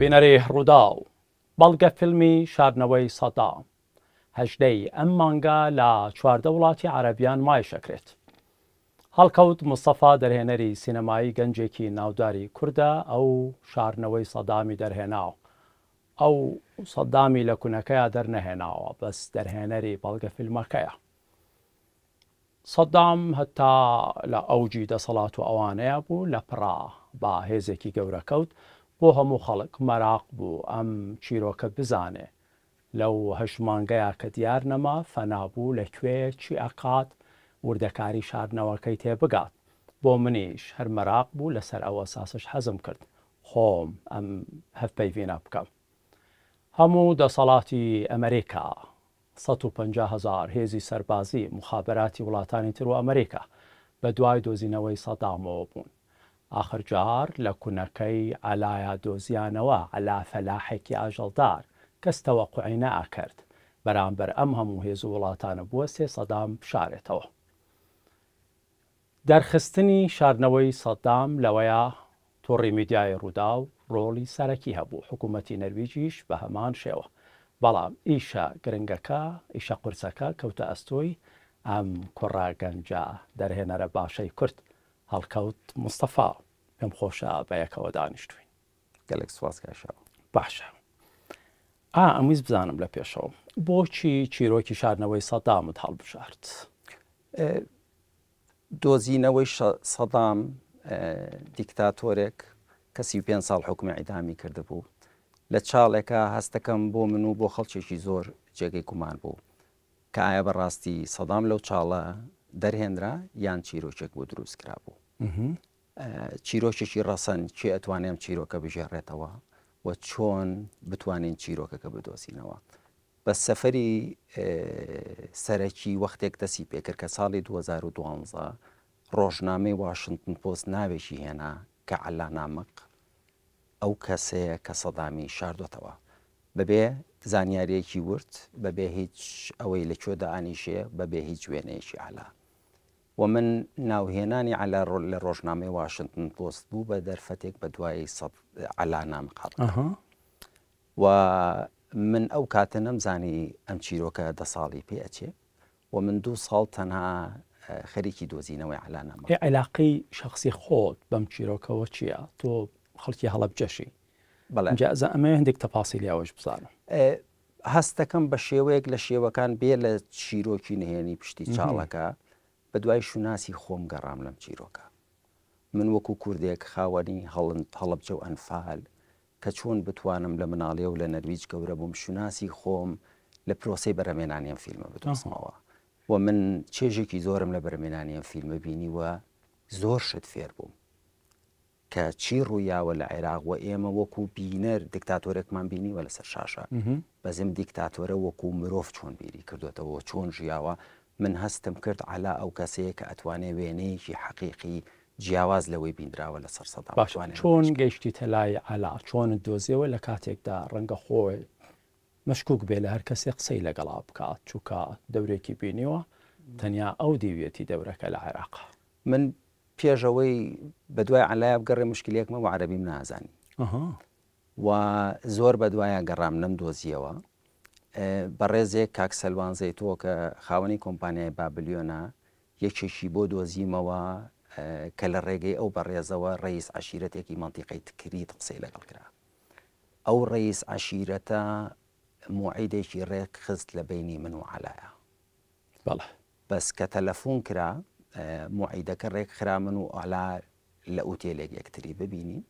بینەری رووداو، بەڵگە فیلمی شاردنەوەی سەدام، هەژدەی ئەم مانگە لە چواردە وڵاتی عەرەبییان نمایشەکرێت. هەڵکەوت مستەفا دەرهێنەری سینەمایی گەنجێکی ناوداری کوردە، ئەو شاردنەوەی سەدامی دەرهێناوە. ئەو سەدامی لە کونەکەیا دەرنەهێناوە، بەس دەرهێنەری بەڵگە فیلمەکەیە. سەدام هەتا لە ئەوجی دەسەڵات و ئەوانەیا بوو لە پڕا با هێزێکی گەورە کەوت بۆ هەموو خەڵک مەراق بوو ئەم چیرۆکە بزانێ لەو هەشت مانگەیا کە دیار نەما فەنا بوو لە کوێیە چی ئەکات وردەکاری شاردنەوەکەی تێ بگات بۆ منیش هەر مەراق بوو لە سەر ئەو ئەساسەش حەزم کرد خۆم ئەم هەڤپەیڤینە بکەم هەموو دەسەڵاتی ئەمەریکا سەد و پەنجا هەزار هێزی سەربازی، موخابەراتی وڵاتانی تر و ئەمریکا بە دوای دۆزینەوەی سەدامەوە بوون. ئاخر جار لە کونەکەی عەلایا دۆزیانەوە، عەلا فەلاحێکی ئاژەڵدار. کەس تەوەقوعی نەئەکرد بەرامبەر ئەم هەموو هێز و وڵاتانە بوەستێ سەدام بشارێتەوە. دەرخستنی شاردنەوەی سەدام لەوەیە تۆڕی میدیایی رووداو رۆڵی سەرەکی هەبوو، حکوومەتی نەرویجیش بە هەمان شێوە. بەڵام ئیشە گرنگەکە، ئیشە قورسەکە کەوتە ئەستۆی ئەم کوڕە گەنجە دەرهێنەرە باشەی کورد، هەڵکەوت مستەفا. پێم خۆشە بەیەکەوە دانیشتووین. گەلەک سوپاس کاک شاوە. باشە ئا ئەمویست بزانم لە پێشەوە بۆچی چیرۆکی شاردنەوەی سەدامت هەڵبژارد؟ دۆزینەوەی سەدام دیکتاتۆرێک کە سی و پێنج ساڵ حکومی ئیدامی کردبوو لە چاڵێکە هەستەکەم بۆ من و بۆ خەڵکێکی زۆر جێگەی گومان بوو کە ئایا بەڕاستی سەدام لەو چاڵە دەرهێنرا یان چیرۆکێک بۆ دروست کرا بوو چیرۆکێکی ڕەسەن، کێ ئەتوانێ ئەم چیرۆکە بگێڕێتەوە و چۆن بتوانین چیرۆکەکە بدۆزینەوە؟ بە سەفەری سەرەکی وەختێک دەسی پێکرد کە ساڵی 2012 ڕۆژنامەی واشنتن پۆست ناوێکی هێنا کە عەلا نامق ئەو کەسەیە کە سەدامی شاردۆتەوە بەبێ زانیارەیەکی ورد بەبێ هیچ ئەوەی لە کوێدا ئانیشێ بەبێ هیچ وێنەیەکی علا و من ناوهێنانی عەلا لە ڕۆژنامەی واشنتن پۆست بوو بە دەرفەتێک بە دوای سەد عەلا نامە قاڵ بکەم و من ئەو کاتە نەمزانی ئەم چیرۆکە دە ساڵی پێ ئەچێ و من دوو ساڵ تەنها خەریکی دۆزینەوەی عەلا نامە ئێ عەلاقەی شەخسی خۆت بەم چیرۆکەوە چییە تۆ خەڵکی هەڵەبجەشی بەڵێ جا ئەمەوێ هەندێک تەفاسیلی ئەوەش بزانم هەست دەکەم بە شێوەیەک لە شێوەکان بێ لە چیرۆکی نهێنی پشتی چاڵەکە، بە دوای شوناسی خۆم گەڕام لەم چیرۆکە. من وەکوو کوردێک خاوەنی هەڵند، هەڵەبجە و ئەنفال، کە چۆن بتوانم لە مناڵییەوە لە نەرویج گەورە بووم، شوناسی خۆم لە پرۆسەی بەرهەمێنانی ئەم فیلمە بدۆزمەوە و من چێژێکی زۆرم لە بەرهەمێنانی ئەم فیلمە بینی و زۆر شت فێر بووم. کە چی ڕوویاوە لە عێراق وە ئێمە وەکو بینەر دکتاتۆرێکمان بینیوە لەسەر شاشە بەس ئەم دیکتاتۆرە وەکو مرۆڤ چۆن بیری کردوێتەوە و چۆن ژیاوە من هەستم کرد عەلا ئەو کەسەیە کە ئەتوانێ وێنەیەکی حەقیقی جیاواز لەوەی بیندراوە لەسەر سەدا باشە بتوانێ ئەمە چۆن بچکێنێ. گەیشتیتە لای عەلا چۆنت دۆزیەوە لە کاتێکدا ڕەنگە خۆی مەشکوک بێ لە هەر کەسێ قسەی لەگەڵا بکات چونکە دەورێکی بینیوە تەنیا ئەو دیویەتی دەورەکە لە عێراق. من پێش ئەوەی بەدوای عەلایا بگەڕێم مشکلەیەکمە بوو عەرەبیم نازانی و زۆر بەدوایە گەڕام نەم دۆزیەوە بەڕێزێک کاک سەلوان زەیتۆ کە خاوەنی کۆمپانیای بابلیۆنا یەکێکی بۆ دۆزیمەوە کە لە ڕێگەی ئەو بەڕێزەوە ڕیس عشیرەتێکی منتیقی تکریت قسەی لەگەڵ کرا ئەو ڕیس عشیرەتە معیدێکی ڕێک خست لە بینی من و عەلایە بەڵێ. بەس کە تەلەفون کرا موعیدەکە رێک خرا من و عەلا لە ئوتێلێک یەکتری ببینین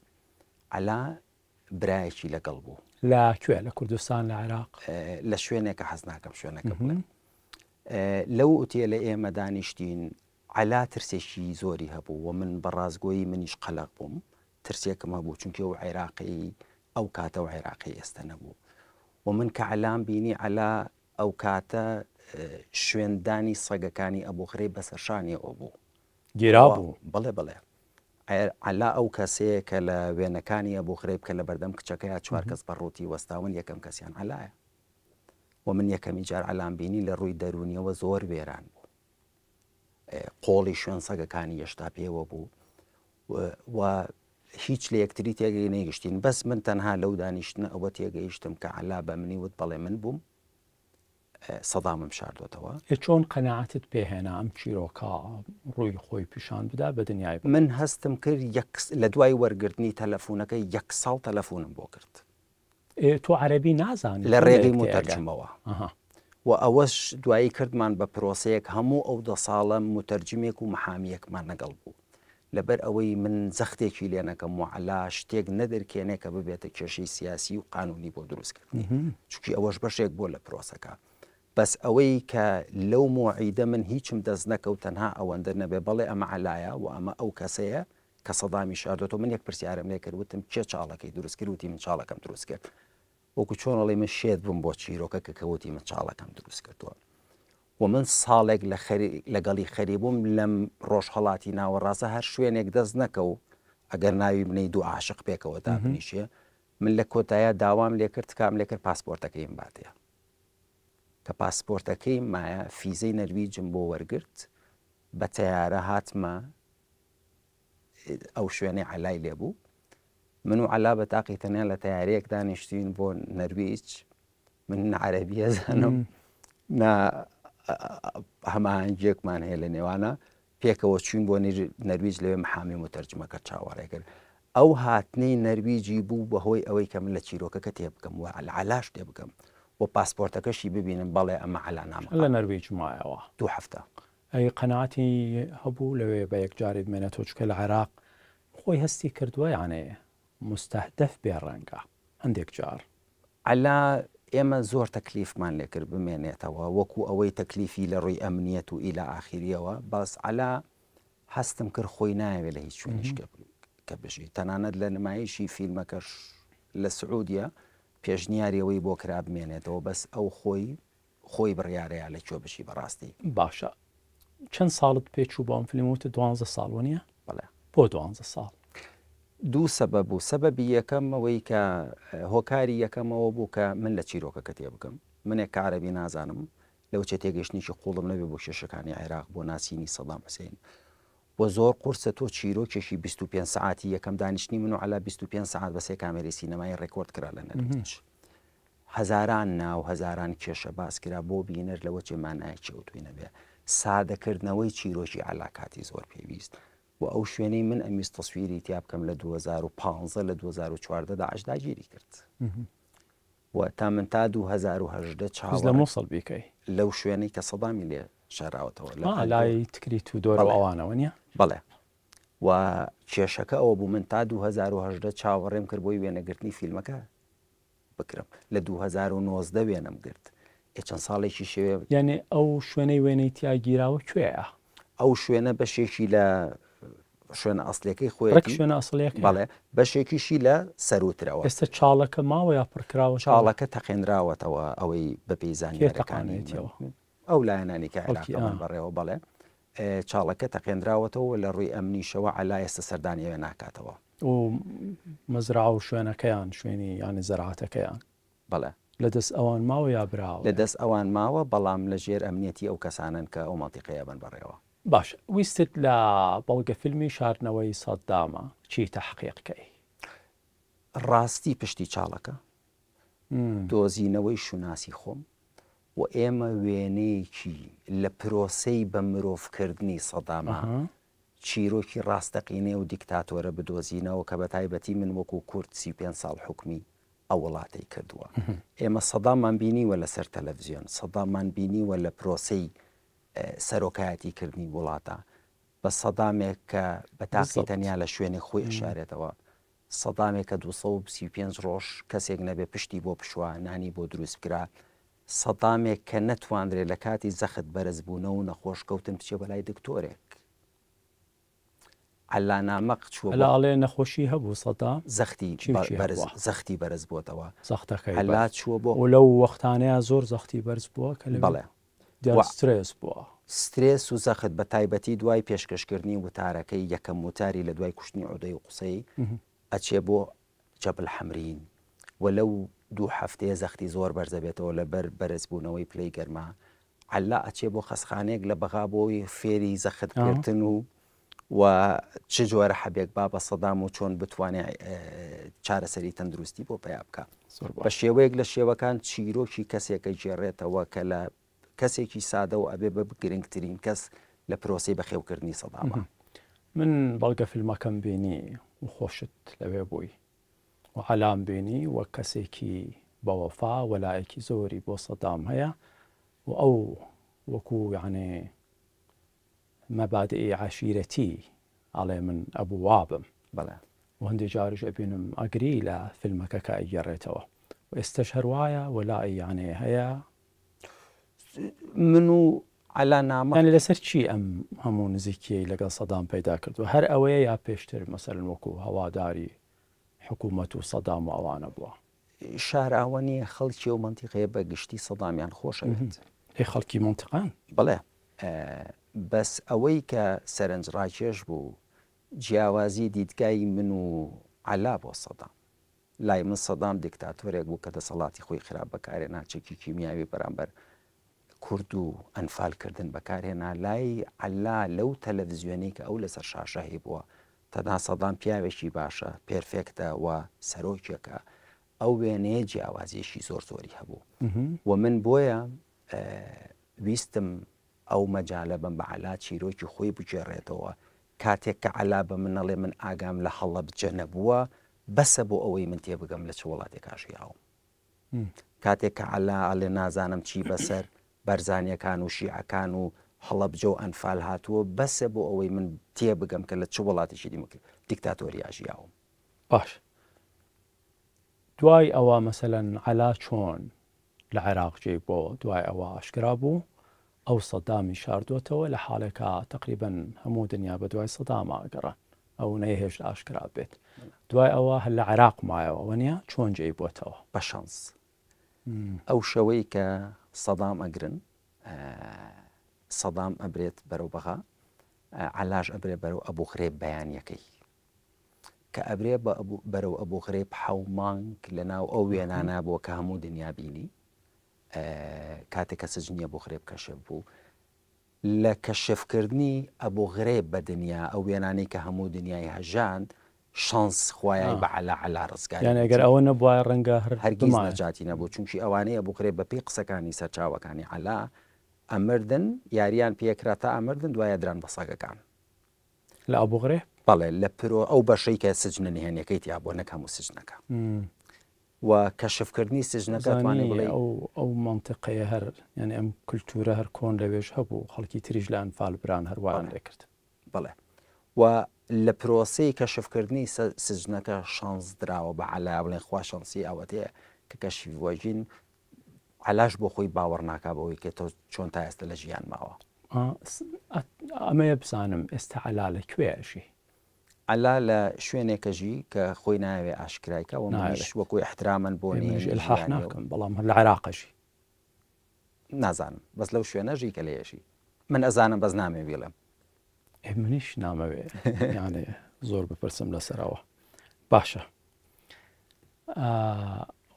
عەلا برایەکی لەگەڵ بوو. لە کوێ لە کوردستان لە عێراق؟ لە شوێنێکە حەز ناکەم شوێنەکە بڵێم. لەو ئوتێلە ئێمە دانیشتین عەلا ترسێکی زۆری هەبوو و من بە ڕاستگۆیی منیش قەلەق بووم ترسێکم هەبوو چونکی ئەو عێراقی ئەو کاتە و عێراقی ئێستا نەبوو و من کە عەلام بینی عەلا ئەوکاتە شوێن دانی سەگەکانی ئەبوغرێب بەسەر شانیەوە بوو. گیرا بوو. بەڵێ بەڵێ. عەلا ئەو کەسەیە کە لە وێنەکانی ئەبوغرێب کە لە بەردەم کچەکەیا چوار کەس بە ڕووتی وەستاون یەکەم کەسیان عەلایە. وە من یەکەمین جار عەلام بینی لە ڕووی دەروونیەوە زۆر وێران بوو. قۆڵی شوێن سەگەکانی یەشتا پێوە بوو و هیچ لە یەکتری تێگەی نەیگەشتین بەس من تەنها لەو دانیشتنە ئەوە تێگەیشتم کە علا بە منی وت بەڵێ من بووم سەدامم شاردۆتەوە چۆن قەنەعاتت پێهێنا ئەم چیرۆکە ڕووی خۆی پیشان بدا بە دنیای من هەستم کرد لە دوای وەرگرتنی تەلەفۆنەکە یەک ساڵ تەلەفۆنم بۆ کرد ئێ تۆ عەرەبی نازانی لە ڕێگەی کۆمێلێک تێ ئەگەن. موتەرجمەوە ئەها. و ئەوەش دوایی کردمان بە پرۆسەیەک هەموو ئەو دە ساڵە موتەرجمێک و محامییەکمان لەگەڵ بوو لەبەر ئەوەی من زەختێکی لێ نەکەم و عەلا شتێک نەدرکێنێ کە ببێتە کێشەی سیاسی و قانوونی بۆ دروست کردنی چونکی ئەوەش بەشێک بووە لە پرۆسەکە بەس ئەوەی کە لەو مۆعیدە من هیچم دەست نەکەوت تەنها ئەوەندە نەبێ بەڵێ ئەمە عەلایە و ئەمە ئەو کەسەیە کە سەدامی شاردۆتەوە من یەک پرسیارم لێ کرد وتم کێ چاڵەکەی دروست کرد وتی من چاڵەکەم دروست کرد وەکو چۆن ئەڵێ من شێت بووم بۆ چیرۆکە کە کەوتی من چاڵەکەم دروست کردووە و من ساڵێک لە خەری لەگەڵی خەری بووم لەم ڕۆژهەڵاتی ناوەڕاستە هەر شوێنێک دەست نەکە و ئەگەر ناوی بنەی دوو عاشق پێکەوە دابنیشێ من لە کۆتایە داوام لێ کرد کام لێ کرد پاسپۆرتەکەیم باتەیە کە پاسپۆرتەکەی مایە فیزەی نەرویجم بۆ وەرگرت بە تەیارە هاتمە ئەو شوێنەی عەلای لێ بوو من و عەلا بە تاقی تەنیا لە تەیارەیەک دانیشتوین بۆ نەرویج من نەعرەبیە زانم نا هەماهنگێکمان هەیە لە نێوانە پێکەوە چوین بۆ نەرویج لەوێ محامی و تەرجمەکە چاوەڕێ کرد ئەو هاتنەی نەرویجی بوو بەهۆی ئەوەی کە من لە چیرۆکەکە تێ بکەم و علاش تێ بکەم و پاسپۆرتەکەشی ببینم بەڵێ ئەمە علا نام لە نەرویج مایەوە دوو هەفتە ئەوی قەناعەتی هەبوو لەوێ بە یەکجاری بمێنێتەوە چونکە لە عێراق خۆی هەستی کردووە یانێ موستەهدەف بێ ڕەنگە هەندێک جار. عەلا، ئێمە زۆر تەکلیفمان لێ کرد بمێنێتەوە وەکوو ئەوەی تەکلیفی لە ڕووی ئەمنییەت و ئیلا ئاخیرییەوە بەس عەلا هەستم کرد خۆی نایەوێ لە هیچ شوێنیشکە بژی تەنانەت لە نمایشی فیلمەکەش لە سعودیە پێشنیاری ئەوەی بۆ کرا بمێنێتەوە بەس ئەو خۆی خۆی بڕیارەیە لە کوێ بژی بەڕاستی. باشە چەند ساڵت پێ چوو بۆ ئەم فلمە وتت دوانزە ساڵ وەنیە؟ بەڵێ. بۆ دوانزە ساڵ؟ دوو سەبەب بوو سەبەبی یەکەم ئەوەی کە هۆکاری یەکەم ئەوە بوو کە من لە چیرۆکەکە تێ بگەم منێک کە عەرەبی نازانم لەوچە تێگەشتنێکی قوڵم نەبێ بۆ کێشەکانی عێراق بۆ ناسینی سەدام حسین و زۆر قورسە تۆ چیرۆکێکی 25 سعاتی یەکەم دانیشتنی من و علا 25 سعات بەسێ کامێری سینەمای ڕێکۆرد کرا لە نەرویج هەزاران ناو هەزاران کێشە باس کرا بۆ بینەر لەوە چێ مانایەکی ئەو توێنە بێ سادە کردنەوەی چیرۆکی عەلا کاتی زۆر پێویست و ئەو شوێنەی من ئەمویست تەسویری تیا بکەم لە 2015 لە 2014 داعش داگیری کرد و تا من تا 2010 چاوەڕێ لە مووسڵ بیکەی لەو شوێنەی کە سەدامی لێ شاراوەتەوە لە آه، لای تکری تو دۆر بەڵێ. ئەوانەوە نییە بەڵێ و کێشەکە ئەوە بوو من تا 2010 چاوەڕێم کرد بۆی وێنەگرتنی فیلمەکە بکرم لە دوو هەزار و نۆزدە وێنەم گرت ئێ چەند ساڵێکی شێ. یەعنی ئەو شوێنەی وێنەی تیا گیراوە کوێیە؟ ئەو شوێنە بەشێکی لە شوێنە ئەسڵیەکەی خۆی ڕێک شوێنە ئەسڵیەکە بەڵێ بەشێکیشی لە سەروترەوە ئێستا چاڵەکە ماوە یا پڕکراوە چاڵەکە تەقێنراوەتەوە ئەوەی بەپیزانانی تەقانێتەوە ئەو لایەنانی کە بەڕێوە بەڵێ چاڵەکە تەقێندراوەتەوە و لە رووی ئەمنیشەوە عەلا ئێستا سەردانی ئەوێ ناکاتەوە. و مەزرەعە و شوێنەکەیان، شوێنی یانی زەرعاتەکەیان. بەڵێ. لە دەست ئەوان ماوە یا براوەیە؟ لە دەست ئەوان ماوە، بەڵام لە ژێر ئەمنیەتی ئەو کەسانەن کە ئەو مەنتیقەیە ئەبەن بەڕێوە. باشە، ویستت لە بەڵگەفیلمی شاردنەوەی سەددامە چی تەحقیق کەی؟ راستی پشتی چاڵەکە، دۆزینەوەی شوناسی خۆم، و ئێمە وێنەیەکی لە پرۆسەی بە مرۆڤ کردنی سەدامە چیرۆکی ڕاستەقینەی ئەو دیکتاتۆرە بدۆزینەوە کە بە تایبەتی من وەکو کورد سی و پێنج ساڵ حوکمی ئەو وڵاتەی کردووە ئێمە سەداممان بینیوە لەسەر تەلەڤزیۆن سەداممان بینیوە لە پرۆسەی سەرۆکایەتی کردنی وڵاتە بە سەدامێک کە بە تاقی تەنیا لە شوێنی خۆی ئەشارێتەوە سەدامێکە دوو سەد و سی و پێنج ڕۆژ کەسێک نەبێ پشتی بۆ بشوا نانی بۆ دروست بکرا سەدامێک کە نەتواندرێ لە کاتی زەخت بەرز بوونە و نەخۆش کەوتن بچێ بەلای دکتۆرێک عەلانامەق چووە بۆ ئەڵێ نەخۆشی هەبوو سەدام زەختی بەرز زەختی بەرز بۆتەوە زەختەکەی عەلا چووە بۆ و لەو وەختانەیا زۆر زەختی بەرز بووە کە بەڵێ و دیارە سترێس بووە. سترێس و زەخت بە تایبەتی دوای پێشکەشکردنی وتارەکەی یەکەم وتاری لە دوای کوشتنی عودەی و قوسەی ئەچێ بۆ جەبل حەمرین و لەو دوو هەفتەیە زەختی زۆر بەرزەبێتەوە لە بەر بەرز بوونەوەی پلەی گەرما عەللا ئەچێ بۆ خەسخانەیەک لە بەغا بۆ فێری زەخت گرتن و و چ جۆرە حەبێک با بە سەدام و چۆن بتوانێ چارەسەری تەندروستی بۆ پیا بکە بە شێوەیەک لە شێوەکان چیرۆکی کەسێکە گێڕێتەوە کە لە کەسێکی سادە و ئەبێ بە گرنگترین کەس لە پرۆسی بەخێوکردنی سەدامە من بەڵگە فیلمەکەم بینی و خۆشت لەوێ بووی و عەلام بینی وەک کەسێکی بەوەفا وەلایەکی زۆری بۆ سەدام هەیە و ئەو وەکو یانێ مەبادئی عەشیرەتی ئەڵێ من ئەبوو وابم بەڵێ و هەندێ جاریش ئەبینم ئەگری لە فیلمەکە کە ئەیگێڕێتەوە و ئێستەش هەر وایە و لا ئەیانەیە هەیە؟ من و عەلا نامە. یانی لەسەر چی ئەم هەموو نزیکیەی لەگەڵ سەدام پەیدا کردووە هەر ئەوەیە یا پێشتر مەسەلەن وەکو هەواداری حکوومەت و سەدام و ئەوانە بووە؟ شار ئاوا نییە خەڵکی ئەو مەنتیقەیە بە گشتی سەدامیان خۆشەوێت. ئێ خەڵکی مەنتقان؟ بەڵێ بەس ئەوەی کە سەرنجڕاکێش بوو جیاوازی دیدگای من و عەلا بۆ سەدام. لای من سەدام دیکتاتۆرێک بوو کە دەسەڵاتی خۆی خراپ بەکارهێنا چەکی کیمیاوی بەرامبەر کورد و ئەنفال کردن بەکار هێنا لای عەللا لەو تەلەفزیۆنەی کە ئەو لەسەر شاشە هەی بووە تەنها سەدام پیاوێکی باشە پێرفێکتە و سەرۆکێکە ئەو وێنەیە جیاوازیەکی زۆر زۆری هەبوو و من بۆیە ویستم ئەو مەجالە بم بە عەلا چیرۆکی خۆی بگێڕێتەوە کاتێک کە عەلا بە منەڵێ من ئاگام لە هەڵە بجە نەبووە بەسە بۆ ئەوەی من تێبگەم لە چ وڵاتێک کاژیاوم کاتێک کە عەللا ئەڵێ نازانم چی بەسەر بەرزانیەکان و شیعەکان و هەڵەبجە و ئەنفال هاتووە بەسە بۆ ئەوەی من تێبگەم کە لە چ وڵاتێکی دیکتاتۆریا ژیاوم. باشە دوای ئەوە مەسەلەن عەلا چۆن لە عێراق جێی بۆ دوای ئەوە ئاشکرا بوو ئەو سەدامی شاردووەتەوە لە حاڵێکا تەقریبەن هەموو دنیا بە دوای سەداما گەڕان ئەو نەیهێشت ئاشکرا بێت دوای ئەوە هەر لە عێراق مایەوە وەنیە چۆن جێی بۆتەوە؟ بە شەنس ئەو شەوەی کە سەدام ئەگرن سەدام ئەبرێت بەرەو بەغا علاش ئەبرێ بەرەو ئەبوو غرێب بەیانیەکەی کە ئەبرێ بەرەو ئەبوو غرێب حەو مانگ لە ناو ئەو وێنانە بۆ کە هەموو دنیا بینی کاتێک کە سجنیە بۆ غرێب کەشێ بوو لە کەشفکردنی ئەبو غرێب بە دنیا، ئەو وێنانەی کە هەموو دنیای هەژاند، شانس خوایای بە عەلا عەلا ڕزگاری یانی ئەگەر ئەوە نەبوایە ڕەنگە هەر بمایە. هەرگیز نەجاتی نەبوو، چونکی ئەوانەی ئەبو غرێب بە پێی قسەکانی سەرچاوەکانی عەلا ئەمردن، یارییان پێکرا تا ئەمردن دوایە دران بە سەگەکان. لە ئابو غرێب؟ بەڵێ لە پرۆ ئەو بەشەی کە سجنە نهێنیەکەی تیا بووە نەک هەموو سجنەکە و کەشفکردنی سجنەکە توانی بڵێ ئەو ئەو مەنتقەیە هەر یعنی ئەم کللتورە هەر کۆن لەوێش هەبوو خەڵکی تریش لە ئەنفال بران هەروایان لێ کرد بڵێ و لە پرۆسی کەشفکردنی سجنەکە شانس دراوە بە عەلا بڵێن خوا شانسی ئەوەتەیە کە کەشی وەژین عەلاش بۆ خۆی باوەڕ ناکا بەوەی کە تۆ چۆن تا ئێستە لە ژیان ماوە. ئەمەیە بزانم ئێستە عەلا لە کوێ ئەژی؟ عەلا لە شوێنێک ئەژی کە خۆی نایەوێ ئاشکرای کە و منیش وەکو ئیحترامەن بۆ نێژ ناوێ. ئیلحاح ناکەم بەڵام هەر لە عێراق ئەژی. نازانم بەس لەو شوێنە ئەژی کە لێ ئەژی. من ئەزانم بەس نامەوێ بیڵێم. ئێ منیش نامەوێ یانێ زۆر بپرسم لەسەرەوە. باشە.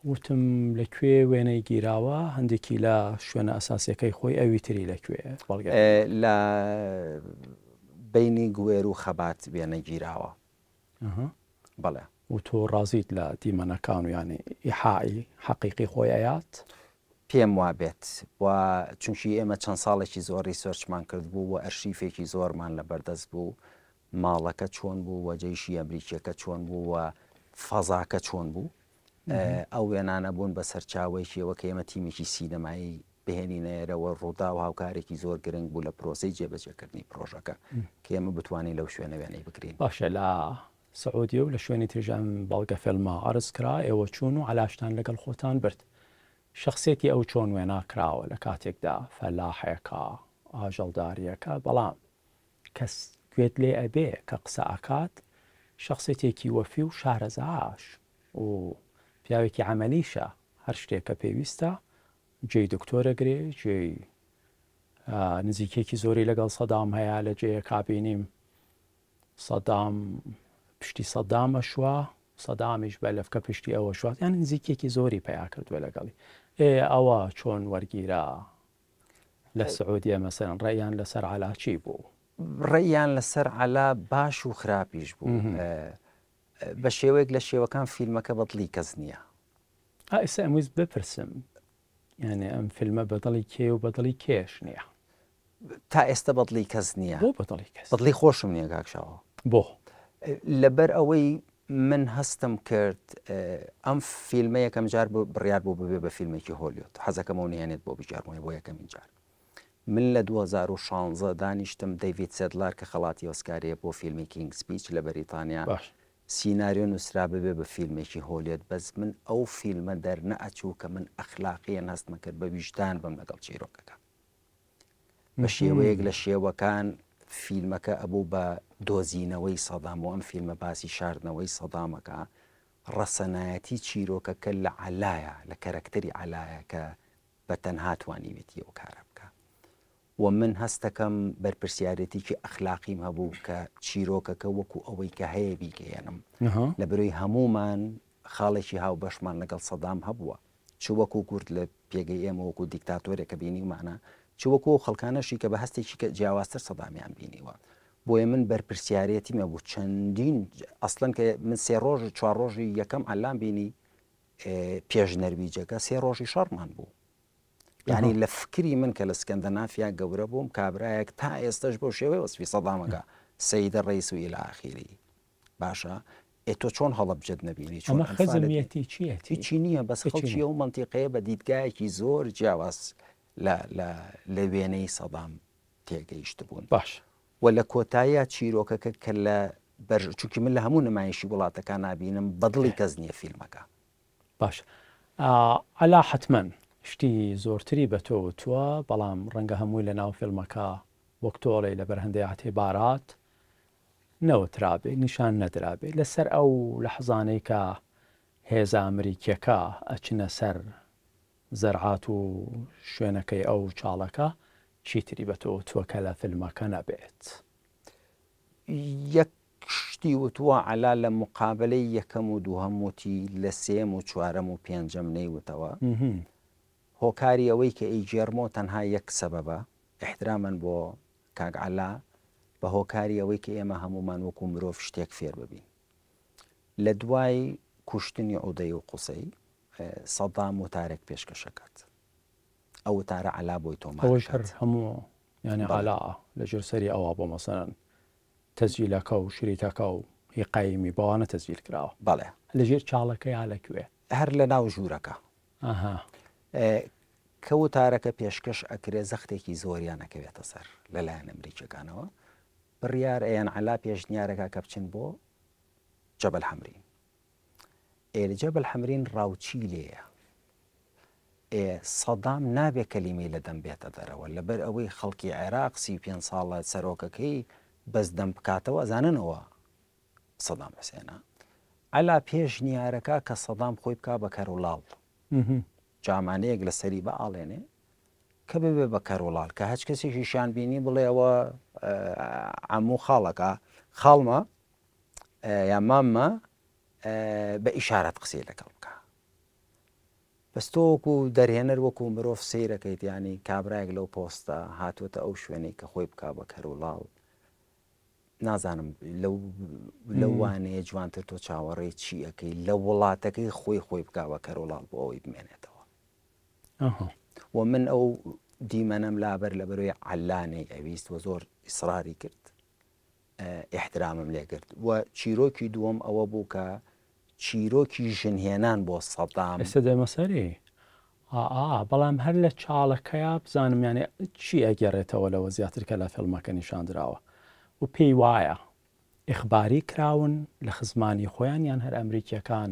وتم لە کوێ وێنەی گیراوە هەندێکی لە شوێنە ئەساسیەکەی خۆی ئەوی تری لە کوێ بەڵگە. لە بەینی گوێر و خەبات وێنە گیراوە ئەها بەڵێ. و تۆ ڕازیت لە دیمەنەکان و یانی ئیحائی حەقیقی خۆی ئەیات؟ پێم وابێت و چونکی ئێمە چەند ساڵێکی زۆر ڕیسێرچمان کردبوو و ئەرشیفێکی زۆرمان لەبەردەست بوو ماڵەکە چۆن بوو و جەیشی ئەمریکیەکە چۆن بوو و فەزاکە چۆن بوو ئەو وێنانە بوون بە سەرچاوەیەکی ئەوە کە ئێمە تیمێکی سینەمایی بهێنینە ئێرەوە ڕوودا و هاوکارێکی زۆر گرنگ بوو لە پرۆسی جێبەجێکردنی پرۆژەکە کە ئێمە بتوانین لەو شوێنە وێنەی بگرین باشە لە سعودیە و لە شوێنی تریژان بەڵگە فێلما عرض کرا ئێوە چوون و علاجتان لەگەڵ خۆتان برد شخصێتی ئەو چۆن وێنا کراوە لە کاتێکدا فەلاحێکە ئاژەڵداریەکە بەڵام کەس گوێت لێ ئەبێ کە قسە ئەکات شەخسێتێکی وەفی و شارەزاش و پیاوێکی عەمەلیشە هەر شتێک کە پێویستە جێی دکتۆرە گرێ جێی نزیکێکی زۆری لەگەڵ سەدام هەیە لە جێ کابینیم سەدام پشتی سەدامە شووە سەدامیش بە لەفکە پشتی ئەوە شوات یان نزیکێکی زۆری پیا کردووە لەگەڵی ئێ ئەوە چۆن وەرگیرا لە سعودیە مەسەلەن ڕێیان لەسەر عەلا چی بوو؟ ڕێیان لەسەر عەلا باش و خراپیش بوو بە شێوەیەک لە شێوەکان فیلمەکە بەدڵی کەس نییە ئاستا ئەمویست بپرسم یانێ ئەم فیلمە بەدڵی کێ و بەدڵی کێش نییە تا ئێستا بەدڵی کەس نییە بۆ بەدڵی کەس بەدڵی خۆشم نییە کاکشەوە بۆ لەبەر ئەوەی من هەستم کرد ئەم فیلمە یەکەم جار بڕیار بوو ببێ بە فیلمێکی هۆلیود حەزەکەم ئەو نهێنێت بۆ بگێڕمەوە بۆ یەکەمین جار من لە دوو هەزار و شانزە دانیشتم دەیڤید سێدلار کە خەڵاتی ئۆسکاری هەیە بۆ فیلمی کینگ سپیچ لە بەریتانیا باش سیناریۆ نووسرا ببێ بە فیلمێکی هۆلیود بەس من ئەو فیلمە دەرنەئەچوو کە من ئەخلاقیەن هەستمە کرد بە ویژدان بم لەگەڵ چیرۆکەکە. بە شێوەیەک لە شێوەکان فیلمەکە ئەبوو بە دۆزینەوەی سەدام و ئەم فیلمە باسی شاردنەوەی سەدامەکە، ڕەسەنایەتی چیرۆکەکە لە عەلایە، لە کەرەکتەری عەلایە کە بە تەنها توانیوێتی ئەو کارە بکا و من هەستەکەم بەرپرسیارێتیکی ئەخلاقیم هەبوو کە چیرۆکەکە وەکو ئەوەی کە هەیە بیگەیەنم لە برۆی هەمومان خاڵێکی هاوبەشمان لەگەڵ سەدام هەبووە. چ وەکو کورد لە پێگەی ئێمە وەکو دیکتاتۆرێک کە بینیومانە، چ وەکو ئەو خەڵکانەشی کە بە هەستێکی کە جیاوازتر سەدامیان بینیوە. بۆیە من بەرپرسیارێتیم ئەوە بوو چەندین ئەسڵەن کە من سێ ڕۆژ چوار ڕۆژی یەکەم ئەللام بینی پێش نەرویجەکە سێ ڕۆژی شەڕمان بوو. یعنی لە فکری من کە لە سکەندەنافیا گەورە بووم کابراایەک تا ئێستش بۆ شێوەی وەسفی سەدامەکە سەیدە ڕیس و ئیلاخیری باشە ئێ تۆ چۆن هەڵەبجەت نەبینی چۆن ئەمە خزمیەتی چیەتی هیچی نییە بەس خەڵکی ئەو مەنتیقەیە بە دیدگایەکی زۆر جیاواز لە وێنەی سەدام تێگەیشت بوون باش و لە کۆتایە چیرۆکەکە کە لە بەر چونکی من لە هەموو نمایشی وڵاتەکان نبینم بەدڵی کەس نییە فیلمەکە باش ئەلا حتممە شتی زۆرتری بە تۆ وتووە بەڵام ڕەنگە هەمووی لە ناو فیلمەکە وەک تۆڵێ لە بەرهەندەیاتی بارات نەوترابێ نیشان نەدرابێ لەسەر ئەو لەحزانەی کە هێزە ئەمریکیەکە ئەچنە سەر زەرعات و شوێنەکەی ئەو چاڵەکە چیتری بەتۆ وتوە کە لە فلمەکە نەبێت یەک شتی وتوە علا لە مقابلەی یەکەم و دووهەم وتی لە سێم و چوارەم و پێنجەم نەیوتەوە هۆکاری ئەوەی کە ئەی گێرمۆ تەنها یەک سەبەبە احتراما بۆ کاک عەلا بە هۆکاری ئەوەی کە ئێمە هەموومان وەکوو مرۆڤ شتێک فێر ببین لە دوای کوشتنی عودەی و قوسەی سەدام وتارێک پێشکەشەکات ئەو وتارە عەلا بۆی تۆمار ئەوەش هەر کرد هەموو یانی بەڵێ. عەلا لە ژێر سەری ئەوا بۆ مەسەن تەسجیلەکە و شریتەکە و هی قایمی بەوانە تەسجیل کراوە بەڵێ لە ژێر چاڵەکەیا لە کوێ؟ هەر لە ناو ژوورەکە ئەها. کە وتارەکە پێشکەش ئەکرێ زەختێکی زۆریان ئەکەوێتە سەر لە لایەن ئەمریکیەکانەوە بڕیار ئەیەن عەلا پێشنیارەکە کە بچن بۆ جەبل حەمرین ئێ لە جەبل حەمرین ڕاوچی لێیە ئێ سەدام نابێ کەلیمەی لە دەم بێتە دەرەوە لەبەر ئەوەی خەڵکی عێراق سی پێ ساڵە سەرۆکەکەی بەس دەم بکاتەوە ئەزاننەوە سەدام حوسێنە عەلا پێشنیارەکا کە سەدام خۆی بکا بە کەروڵاڵ جامانەیەک لە سەری بە ئاڵێنێ کە ببێ بە کەروڵال کە هەچ کەسێکیشیان بینی بڵێ ئەوە ئەموو خاڵەکە خاڵمە یا ماممە بە ئیشارەت قسەی لەگەڵ بکە بەستۆوەکو دەرهێنەر وەکو مرۆڤ سیرەکەیت ینی کابراایەک لەو پۆستە هاتووەتە ئەو شوێنەی کە خۆی بک بە کەروڵاڵ نازانم لەو لەوانەیە جوانتر تۆ چاوەڕێ چیەکەی لە وڵاتەکەی خۆی خۆی بکوە کەرۆڵاڵ بۆ ئەوەی بمێنێتەوە و من ئەو دیمەنەم لابەر لە بەرۆی عەلانەی ئەویست وە زۆر ئیسراری کرد احترامم لێگرت و چیرۆکی دووەم ئەوە بوو کە چیرۆکی ژن هێنان بۆ سەدام. ئێستا دەمە سەری ئا ئا بەڵام هەر لە چاڵە کەیا بزانم یانێ چی ئەگێڕێتەوە لەوە زیاتر کە لە فیڵمە کە نیشان دراوە و پێی وایە ئیخباری کراون لە خزمانی خۆیان یان هەر ئەمریکیەکان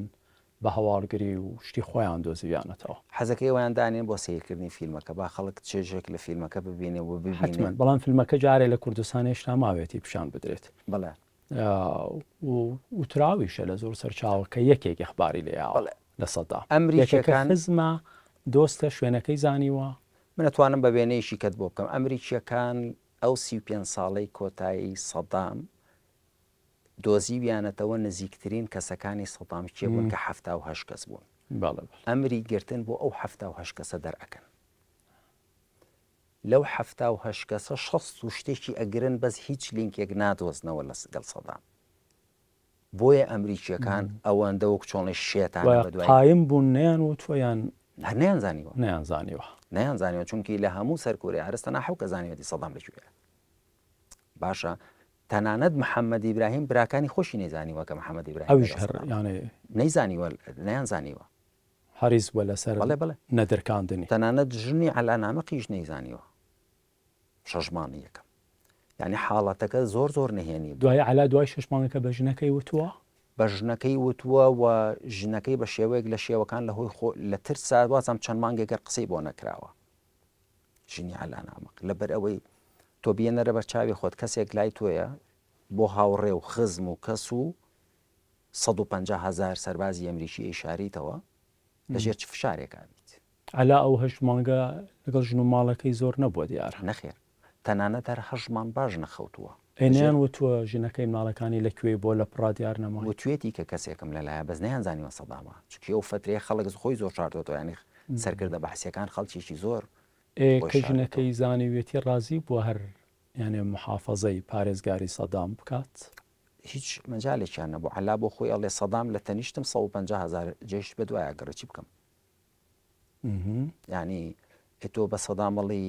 بە هەواڵگری و شتی خۆیان دۆزیویانەتەوە. حەزەکەی ئەویان دانێن بۆ سەیرکردنی فیلمەکە با خەڵک چێژێک لە فیلمەکە ببینێ و ببینێ. حەتمەن بەڵام فیلمەکە جارێ لە کوردستان هێشتا ماوێتی پیشان بدرێت. بەڵێ. و وتراویشە لە زۆر سەرچاوە کە یەکێک ئیخباری لێ یاوە لە سەدا یەکێکە خزمە دۆستە شوێنەکەی زانیوە. من ئەتوانم بە وێنەی شیکەت بۆ بکەم ئەمریکییەکان ئەو سی و پێنج ساڵەی کۆتایی سەدام دۆزیویانەتەوە نزیکترین کەسەکانی سەدام کێ بوون کە حەفتا و هەشت کەس بوون ئەمری گرتن بۆ ئەو حەفتا و هەشت کەسە دەرئەکەن لەو حەفتا و هەشت کەسە شەست و شتێکی ئەگرن بەس هیچ لینکێک نادۆزنەوە لەگەڵ سەدام بۆیە ئەمریکیەکان ئەوەندە وەک چۆنڵی شێتانە بە دوای قایم بوون نەیان وتوە یان هەر نەیان زانیوە نەیان زانیوە نەیان زانیوە چونکی لە هەموو سەر کورێ عەرز تەنها حەو کە زانیوەتی سەدام لە کوێیە باشە تەنانەت محەممەد ئیبراهیم براکانی خۆشی نەیزانیوە کە محەممەد ئیبراهیم ئەویش هەر یانێ نەیزانیوە نەیان زانیوە حەریص بووە لەسەر بەڵێ بەڵێ نەدرکاندنی. تەنانەت ژنی عەلا نامقیش نەیزانیوە شەش مانگی یەکەم یانی حاڵەتەکە زۆر زۆر نهێنی بوو. دوای عەلا دوای شەش مانگەکە بە ژنەکەی وتووە؟ بە ژنەکەی وتووە و ژنەکەی بە شێوەیەک لە شێوەکان لە هۆی خۆ لە ترسا وازم چەند مانگێک گەر قسەی بۆ نەکراوە ژنی عەلا نامق لەبەر ئەوەی تۆ بێنەرە بەر چاوی خۆت کەسێک لای تۆیە بۆ هاوڕێ و خزم و کەس و سەد و پەنجا هەزار سەربازی ئەمریکی ئەیشاریتەوە لە ژێر چ فشارێکا بیت. عەلا ئەو هەشت مانگە لەگەڵ ژن و ماڵەکەی زۆر نەبووە دیارە. نەخێر تەنانەت هەر هەشت مانگ باش نەخەوتووە. ئەی نەیان وتووە ژنەکەی مناڵەکانی لە کوێی بۆ لە پڕا دیار نەماین. وتویەتی کە کەسێکم لەلایە بەس نەیان زانیوە سەدامە چونکی ئەو فەترەیە خەڵک خۆی زۆر شاردۆتەوە یانی سەرکردە بەعسیەکان خەڵکێکی زۆر ئێ کە ژنەکەی زانیویەتی ڕازی بووە هەر یانێ محافەزەی پارێزگاری سەدام بکات. هیچ مەجالێکیان نەبوو عەلا بۆ خۆی ئەڵێ سەدام لە تەنیشتم سەد و پەنجا هەزار جەیش بە دوایە گەڕێ چی بکەم یعنی ئێ تۆ بە سەدام ئەڵی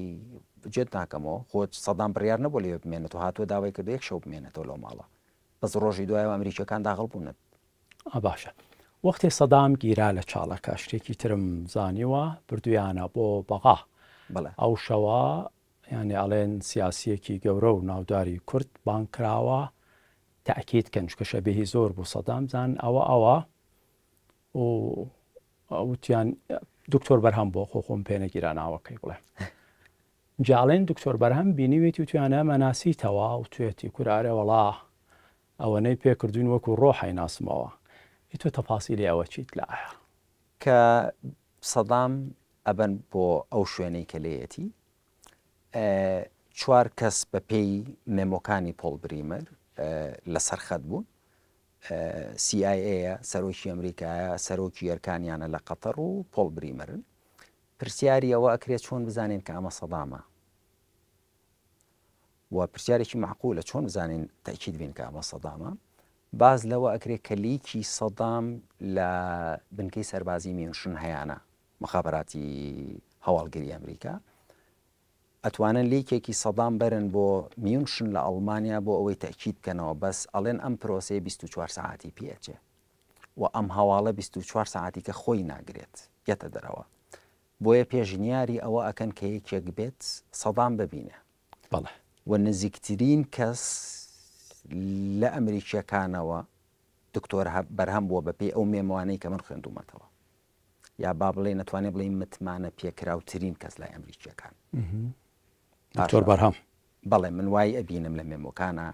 جێت ناکەمەوە خۆ سەدام بڕیار نەبوو لێ بمێنێت و هاتووە داوای کردو یەک شەو بمێنێتەوە لەو ماڵە بەس ڕۆژی دوایەوە ئەمریکیەکان داغڵ بوونت ئا باشە وەختی سەدام گیرا لە چاڵەکە شتێکی ترم زانیوە بردویانە بۆ بەغا بەڵێ ئەو شەوە یانی ئەڵێن سیاسیەکی گەورە و ناوداری کورد بانگ کراوە تاکید کەن چونکە شەبیهی زۆر بوو سەدام زان ئەوە ئەوە و وتیان دکتۆر بەرهەم بۆ خۆ خۆم پێنەگیرا ناوەکەی بڵێ جاڵێن دکتۆر بەرهەم بینیوێتی و تویانە مەناسی تەوا و توێتی کورارە وەڵا ئەوەنەی پێکردوین وەکو ڕۆحی ناسمەوە ئیتۆ تەفاسی لێ ئەوە چیت لە ئایا کە سەدام ئەبەن بۆ ئەو شوێنەی کە لێیەتی چوار کەس بە پێی مێمۆکانی پۆڵ بریمەر لەسەر خەت بوون CIA سەرۆکی ئەمریکایە سەرۆکی ئەرکانیانە لە قەتەڕ و پۆڵ بریمەرن پرسیاریەوە ئەکرێت چۆن بزانین کە ئەمە سەدامە وە پرسیارێکی مەعقولە چۆن بزانین تەئکید بین کە ئەمە سەدامە؟ باس لەوە ئەکرێ کە لیکی سەدام لە بنکەی سەربازی میونشن هەیانە مخابراتی هەواڵگری ئەمریکا ئەتوانن لیکێکی سەدام بەرن بۆ میونشن لە ئەڵمانیا بۆ ئەوەی تەکیید بکەنەوە بەس ئەڵێن ئەم پرۆسی 24 ساعتی پێچێ و ئەم هەواڵە 24 ساعتی کە خۆی ناگرێت یەتە دەرەوە بۆیە پێشنیاری ئەوە ئەکەن کە یەکێک بێت سەدام ببینێ بەڵێ. و نزیکترین کەس لە ئەمریکییەکانەوە دکتۆر بەرهەم بووە بەپێی ئەو مێموانەی کە من خوێندوومەتەوە یا با بڵێین نەتوانێ بڵێین متمانە پێکراوترین کەس لای ئەمریکییەکان دکتۆر بەرهەم بەڵێ من وای ئەبینم لە مێموکانە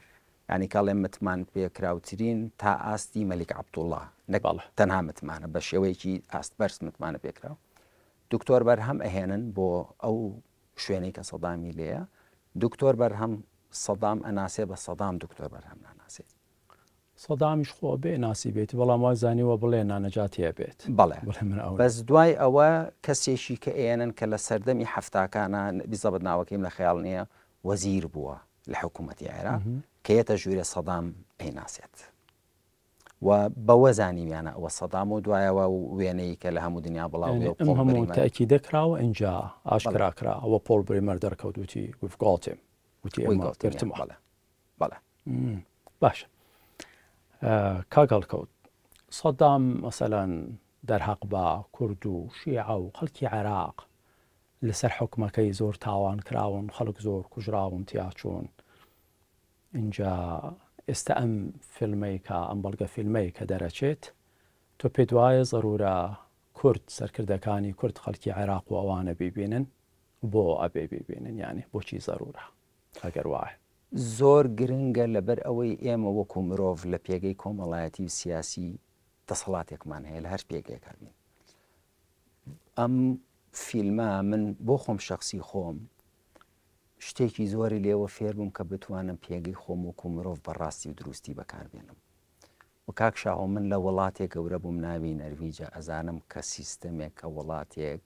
ینی کاڵێ متمان پێکراوترین تا ئاستی مەلیک عبدوڵە نەگەڵ تەنها متمانە بە شێوەیەکی ئاست بەرز متمانە پێکراو دکتۆر بەرهەم ئەهێنن بۆ ئەو شوێنی کە سەدامی لێیە دکتۆر بەرهەم سەدام ئەناسێ بە سەدام دکتۆر بەرهەم ناناسێ. سەدامیش خۆ ئەبێ ئەناسیبێتی بەڵام وای زانیوە بڵێ نا نەجاتی ئەبێت. بەڵێ بڵێ من ئەو بەس دوای ئەوە کەسێکی کە ئێنن کە لە سەردەمی حەفتاکانا بیزەبت ناوەکەیم لە خەیاڵ نییە وەزیر بووە لە حکوومەتی عێراق کە یەتە ژوورێ سەدام ئەیناسێت. و بەوە زانیویانە ئەوە سەدام و دوایەوە ئەو وێنەی کە لە هەموو دنیا بڵاو بوو ئەم هەموو تەئکیدە کراوە ئینجا ئاشکرا کرا ئەوە پۆڵ برێمەر دەرکەوت وتی We've got him وتی ئێمە گرتمان بەڵێ بەڵێ باشە کاک هەڵکەوت سەدام مەسەلەن دەرهەق بە کورد و شیعە و خەڵکی عێراق لەسەر حکومەکەی زۆر تاوان کراون خەڵک زۆر کوژراون تیاچوون ئینجا ئێستا ئەم فیلمەی کە ئەم بەڵگە فیلمەی کە دەرەچێت تۆ پێت وایە زەرورە کورد سەرکردەکانی کورد خەڵکی عێراق و ئەوانە بیبینن بۆ ئەبێ بیبینن یانی بۆچی زەرورە ئەگەر وایە؟ زۆر گرنگە لەبەر ئەوەی ئێمە وەکو مرۆڤ لە پێگەی کۆمەڵایەتی و سیاسی دەسەڵاتێکمان هەیە لە هەر پێگەیەکا بین ئەم فیلمە من بۆ خۆم شەخسی خۆم شتێکی زۆری لێوە فێر بووم کە بتوانم پێگەی خۆم وەکوو مرۆڤ بە ڕاستی و دروستی بەکار بێنم و کاک شاهۆ من لە وڵاتێ گەورە بووم ناوی نەرویجە ئەزانم کە سیستەمێک کە وڵاتێک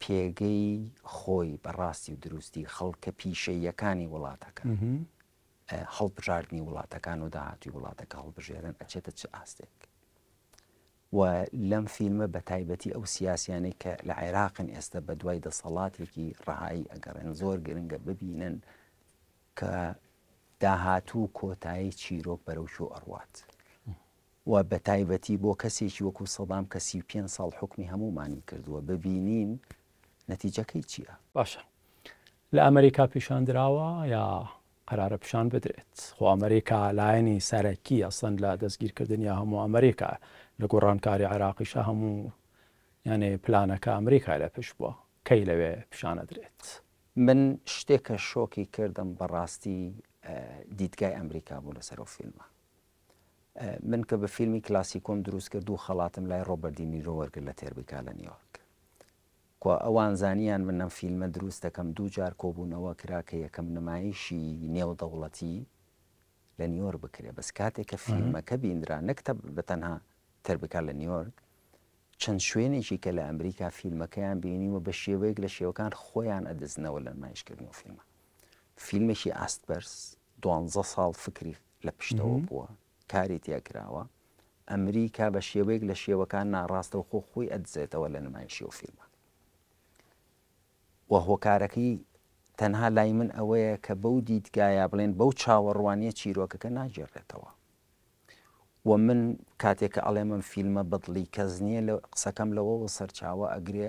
پێگەی خۆی بە ڕاستی و دروستی خەڵکە پیشەیەکانی وڵاتەکە هەڵبژاردننی وڵاتەکان و داهاتوی وڵاتەکە هەڵبژێرن ئەچێتە چ ئاستێک و لەم فیلمە بە تایبەتی ئەو سیاسیانەی کە لە عێراقن ئێستا بە دوای دەسەڵاتێکی ڕەهایی ئەگەڕێن زۆر گرنگە ببینن کە داهاتوو کۆتایی چیرۆک بەرەو شو ئەڕوات و بە تایبەتی بۆ کەسێکی وەکو سەدام کە سی پێ ساڵ حکمی هەمومانی کردووە ببینین نەتیجەکەی چییە؟ باشە لە ئەمریکا پیشاندراوە یا قەرارە پیشان بدرێت خۆ ئەمریکا لایەنی سەرەکی ئەسڵەن لە دەستگیرکردن یا هەموو ئەمریکا لە گۆڕانکاری عێراقیشە هەموو یانێ پلانەکە ئەمریکای لە پشت بووە کەی لەوێ پیشان ئەدرێت. من شتێک کە شۆکی کردم بەڕاستی دیدگای ئەمریکا بوو لەسەر ئەو فیلمە من کە بە فیلمی کلاسیکۆم دروست کرد دوو خەڵاتم لای ڕۆبەردی نیرۆ وەرگر لە تێربیکا لە نیۆرک کوا ئەوان زانیان من ئەم فیلمە دروست دەکەم دوو جار کۆبوونەوە کرا کە یەکەم نمایشی نێو دەوڵەتی لە نیۆرک بکرێ بەس کاتێ کە فیلمەکە بینرا نەک تە بە تەنها تر بکا لە نیۆرک چەند شوێنێکی کە لە ئەمریکا فیلمەکەیان بینیوە بە شێوەیەک لە شێوەکان خۆیان ئەدزنەوە لە نمایش کردنی فیلمە فیلمێکی ئاست بەرز دوانزە ساڵ فکری لە پشتەوە بووە کاری تیا کراوە، ئەمریکا بە شێوەیەک لە شێوەکان ناڕاستەوخۆ خۆی ئەدزێتەوە لە نمایشی ئەو فیلمە و هۆکارەکەی تەنها لای من ئەوەیە کە بەو دیدگایە بڵێن بەو چاوەڕوانیە چیرۆکەکە ناگێڕێتەوە و من کاتێک کە ئەڵێ من فیلمە بەدڵی کەس نییە لە قسەکەم لەوەوە سەرچاوە ئەگرێ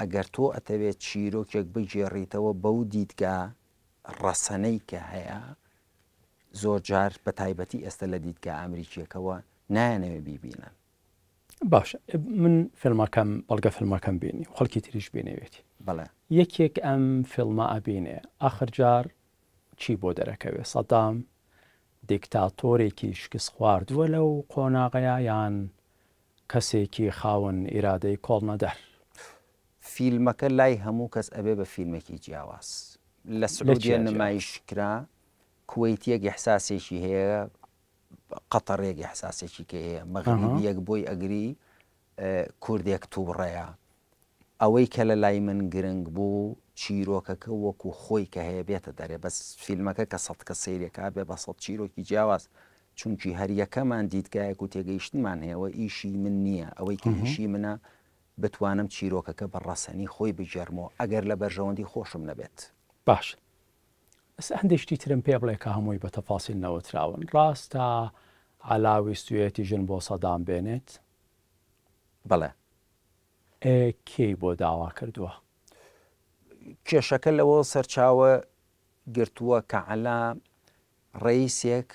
ئەگەر تۆ ئەتەوێت چیرۆکێک بگێڕیتەوە بەو دیدگا ڕەسەنەی کە هەیە زۆر جار بە تایبەتی ئێستا لە دیدگا ئەمریکیەکەوە نایانەوێ بیبینن. باشە من فیلمەکەم بەڵگە فیلمەکەم بینی و خەڵکی تریش بینەوێتی بەڵێ یەکێک ئەم فیلمە ئەبینێ ئاخر جار چی بۆ دەرەکەوێ سەدام دیکتاتۆرێکی شکست خواردووە لەو قۆناغەیە یان کەسێکی خاوەن ئیرادەی کۆڵنەدەر. فیلمەکە لای هەموو کەس ئەبێ بە فیلمێکی جیاواز لە لە سعودیە چیا جیاواز؟ نمایش کرا کوەیتیەک ئیحساسێکی هەیە قەتەڕێک ئیحساسێکی کە هەیە ئەها. مەغریبیەک بۆی ئەگری اه، کوردێک تووڕەیە ئەوەی کە لە لای من گرنگ بوو چیرۆکەکە وەکو خۆی کە هەیە بێتە دەرێ بەس فیلمەکە کە سەد کەس سەیری ئەکا بێ بە سەد چیرۆکی جیاواز چونکی هەر یەکەمان دیدگایەک و تێگەیشتنمان هەیە ئەوە ئیشی من نییە ئەوەی کە ئیشی منە بتوانم چیرۆکەکە بە ڕەسەنی خۆی بگێرمەوە ئەگەر لە بەرژەوەندی خۆشم نەبێت. باش ئێستا هەندێ شتی ترم پێ بڵێ کە هەمووی بە تەفاسیل نەوتراون ڕاستە عەلا ویستویەتی ژن بۆ سەدام بێنێت؟ بەڵێ کێی بۆ داوا کردووە؟ کێشەکە لەوە سەرچاوە گرتووە کە عەلا ڕەیسێک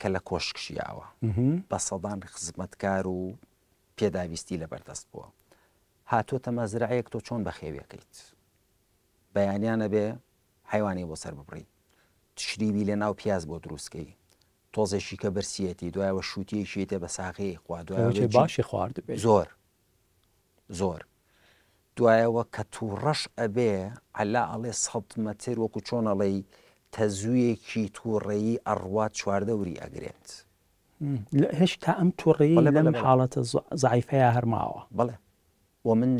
کە لە کۆشک ژیاوە بە سەدان خزمەتکار و پێداویستی لەبەردەست بووە هاتووەتە مەزرعەیەک تۆ چۆن بەخێویەکەیت بەیانیانە بێ حیوانی بۆ سەر ببڕی تشریوی لە ناو پیاز بۆ دروستکەی تۆزێکی کە برسیەتی دوایەوە شووتیەکیێتە بە ساغەیە خوا دوای باشی خوارد زۆر زۆر دوایەوە کە توڕەش ئەبێ عەلا ئەڵێ سەد مەتر وەکو چۆن ئەڵێی تەزویەکی توڕەیی ئەڕوات چواردەوری ئەگرێت. هێشتا ئەم توڕەیی لەم حاڵەتە زەعیفەیا هەر ماوە. بەڵێ وە من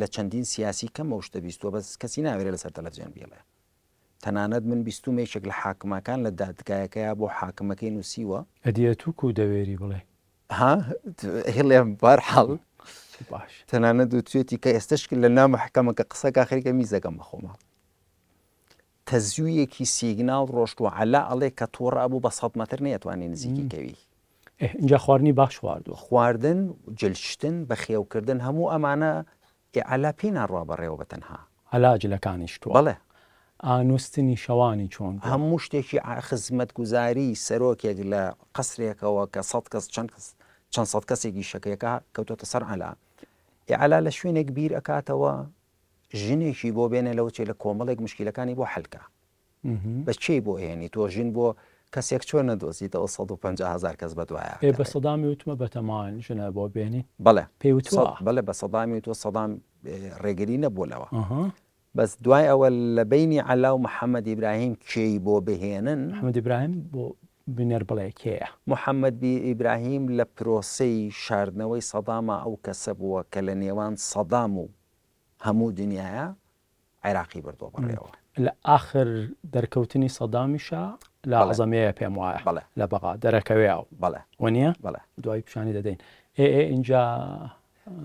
لە چەندین سیاسی کەم ئەو شتە بیستوە بەس کەسی ناوێرێ لەسەر تەلەفزیۆن بیڵێ تەنانەت من بیستومە یەکێک لە حاکمەکان لە دادگایەکەیا بۆ حاکمەکەی نوسیوە ئەدی ئەتوو کو دەوێری بڵێ ها هێڵێم بار حاڵ باش تەنانە دووچێتی کە ئێستش لە ناو محکەمە کە قسەکە خەریکە میزەکەم بەخۆمە تەزوویەکی سیگنال ڕۆشت و علا ئەڵێ کە تۆڕە ئەبوو بە سەد مەتر نێتوانانی نزیکی کەوی ئێه، اینجا خواردنی باش خواردووە خواردن جلشتن بە خێوکردن هەموو ئەمانە ئێ عەلا پێی ناڕوا بەڕێوە بە تەنها. عەلا جلەکانیش تۆ. بەڵێ. ئا نوستنی شەوانی چۆن بووە؟ هەموو شتێکی عە خزمەتگوزاری سەرۆکێک لە قەسرێکەوە کە سەد کەس چەند کەس چەند سەد کەسێکی شەکرەکە کەوتۆتە سەر عەلا. ئێ عەلا لە شوێنێک بیر ئەکاتەوە ژنێکی بۆ بێنێ لەوەچێ لە کۆمەڵێک مشکیلەکانی بۆ حەل کا. بە کێی بۆ ئەهێنی تۆ ژن بۆ کەسێک چۆن نەدۆزیتەوە سەد و پەنجا هەزار کەس بەدوایە ئێ بە سەدامی وتمە بەتەمان ژنە بۆ بێنین بەڵێ پێی وتوە بەڵێ بە سەدامی وتوە سەدام ڕێگری نەبووە لەوە بەس دوای ئەوە لە بینی عەلا و محەممەد ئیبراهیم کێی بۆ بهێنن محەممەد ئیبراهیم بۆ بینەر بڵێ کێیە محەممەد بی ئیبراهیم لە پرۆسەی شاردنەوەی سەدامە ئەو کەسە بووە کە لە نێوان سەدام و هەموو دنیاە عێراقی بردوە بەڕێوە. لە ئاخر دەرکەوتنی سەدامیشا لە بەڵێ. عەزەمێیە پێم وایە بەڵێ. لە بەغا دەرەکەوێ ئەو. بەڵێ. وەنیە؟ بەڵێ. دوای پیشانی دەدەین. ئێ ئێ ئینجا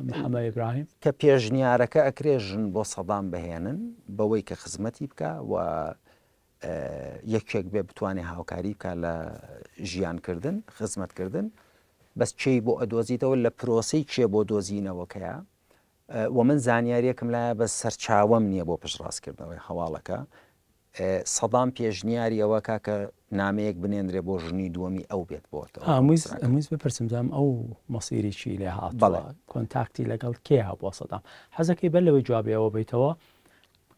محەمە ئیبراهیم؟ کە پێشنیارەکە ئەکرێ ژن بۆ سەدام بهێنن بەوەی کە خزمەتی بکا و یەکێک بێ بتوانێ هاوکاری بکا لە ژیان کردن خزمەت کردن بەس کێی بۆ ئەدۆزیتەوە لە پرۆسەی کێ بۆ دۆزینەوەکەیە وە من زانیاریەکم لایە بەس سەرچاوەم نیە بۆ پشتڕاست کردنەوەی هەواڵەکە سەدام پێشنیاری ئەوە کا کە نامەیەک بنێنرێ بۆ ژنی دووەمی ئەو بێت بۆ ئەمویز بپرسم زام ئەو مەسیریی لێ هاڵە کۆنتاکتی لەگەڵ کێ هەبووە سەدام حەزەکەی بەر لەوەی جوابەوە بیتەوە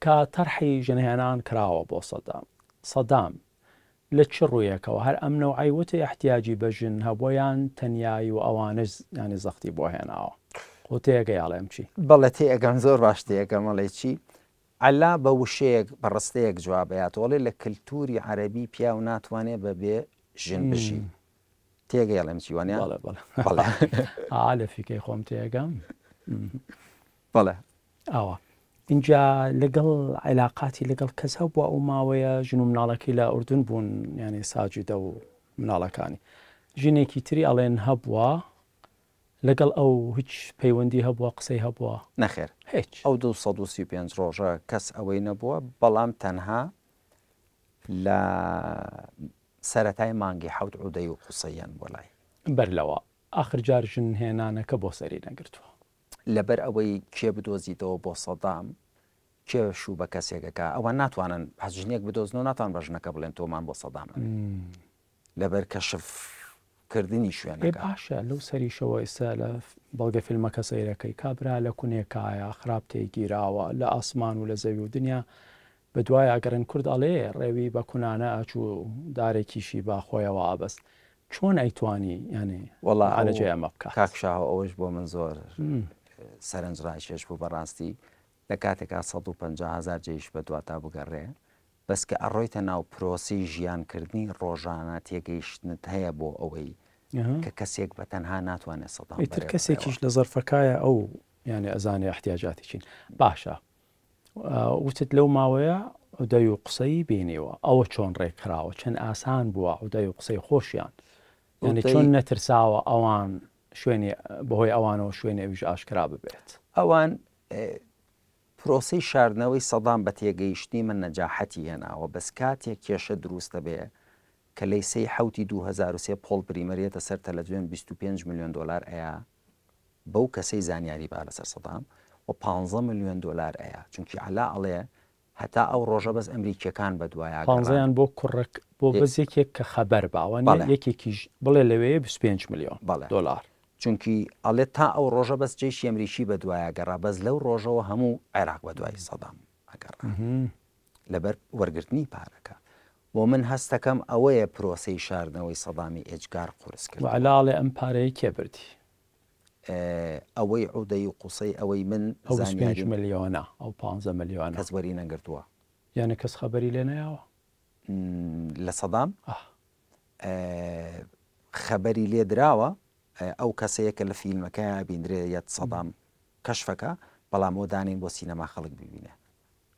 کە تەرحی ژنهێنان کراوە بۆ سەدام سەدام لە چ ڕوویەکەوە هەر ئەم نەوعەی وت ئیحتیاجی بە ژن هەبووە یان تەنیایی و ئەوانەش یانی زەختی بۆ هێناوە و تێگەی ئەڵێم چی؟ بەڵێ تێئەگەم زۆر باش تێئەگەم ئەڵێی چی؟ عەلا بە وشەیەک بە ڕستەیەک جواب ئەیاتەوە ئەڵێ لە کەلتووری عەرەبی پیاو ناتوانێ بە بێ ژن بژی تێگەی ئەڵێم چی وانە؟ بەڵێ بەڵێ بەڵێ ئا لە فیکەی خۆم تێئەگەم بەڵێ ئاوا ئینجا لەگەڵ عیلاقاتی لەگەڵ کەس هەبووە ئەو ماوەیە ژن و مناڵەکەی لە ئوردن بوون یانێ ساجدە و مناڵەکانی ژنێکی تری ئەڵێن هەبووە لەگەڵ ئەو هیچ پەیوەندی هەبووە قسەی هەبووە؟ نەخێر هیچ. ئەو دوو سەد و سی و پێنج ڕۆژە کەس ئەوەی نەبووە بەڵام تەنها لە سەرەتای مانگی حەوت عودەی و قوسەییان بۆ لای. بەر لەوە ئاخر جار ژن هێنانەکە بۆ سەری نەگرتووە؟ لەبەر ئەوەی کێ بدۆزیتەوە بۆ سەدام کێ شوو بە کەسێک ئەکا ئەوان ناتوانن هەر ژنێک بدۆزن و ناتوان بە ژنەکە بڵێن تۆمان بۆ سەدام ئەنێ لەبەر کەشف کردنی شوێنەکە. ئێ باشە لەو سەریشەوە ئێستا لە بەڵگە فیلمەکە سەیرەکەی کابرا لە کونێ کایە خراپ تێی گیراوە لە ئاسمان و لە زەوی و دنیا بدوای ئەگەڕێن کورد ئەڵێ ڕێوی بە کونانە ئەچوو دارێکیشی با خۆیەوە ئەبەست چۆن ئەیتوانی یانی وەڵا معالەجەی ئەمە بکات. کاک شاهۆ ئەوەش بۆ من زۆر سەرنج ڕاکێش بوو بەڕاستی لە کاتێکا سەد و پەنجا هەزار جێیش بە دواتا بگەڕێ بەس کە ئەڕۆیتە ناو پرۆسەی ژیان کردنی ڕۆژانە تێگەیشتنت هەیە بۆ ئەوەی کە کەسێک بە تەنها ناتوانێت سەدان بەرێ بڕێ. ئیتر کەسێکیش لە زەرفەکایە ئەو یانی ئەزانێ ئیحتیاجاتی چین باشە وتت لەو ماوەیە عودەی و قسەی بینیوە ئەوە چۆن ڕێکخراوە چەند ئاسان بووە عودای و قسەی خۆشیان یعنی چۆن نەترساوە ئەوان شوێنی بەهۆی ئەوانەوە شوێنی ئەویش ئاشکرا ببێت ئەوان پرۆسی شاردنەوەی سەدام بە تێگەیشتنی من نەجاحەتی هێناوە بەس کاتێک کێشە دروست دەبێ کە لەیسەی حەوتی دوو هەزار و سێ پۆڵ بریمەر یەتە سەر تەلەڤزیۆن بیست و پێنج ملیۆن دۆلار ئەیا بەو کەسەی زانیاری با لەسەر سەدام و پانزە ملیۆن دۆلار ئەیا چونکی عەلا ئەڵێ هەتا ئەو ڕۆژە بەس ئەمریکیەکان بەدوایا گەڕان. پانزەیان بۆ کوڕەک بۆ بەس یەکێک کە خەبەر با وا نیە یەکێکیش بڵێ لەوێیە بیست و پێنج ملیۆن دۆلار. چونکی ئەڵێ تا ئەو ڕۆژە بەس جەیشی ئەمریکی بەدوایا گەڕا بەس لەو ڕۆژەوە هەموو عێراق بەدوای سەدام ئەگەڕا لەبەر وەرگرتنی پارەکە و من هەستەکەم ئەوەیە پرۆسەی شاردنەوەی سەدامی ئێجگار قورس کردووە. وعلالێ ئەم پارەیە کێ بردی؟ ئەوەی عودەی و قوسەی ئەوەی من زانیاریم. ئەو بیست و پێنج ملیۆنە ئەو پانزە ملیۆنە. کەس وەری نەگرتووە. یانێ کەس خەبەری لێ نەیاوە؟ لە سەدام؟ ئاه. خەبەری لێ دراوە ئەو کەسەیە کە لە فیلمەکەیا ئەبیندرێ یەت سەدام کەشفەکە بەڵام ئەوە دانێن بۆ سینەما خەڵک ببینێ.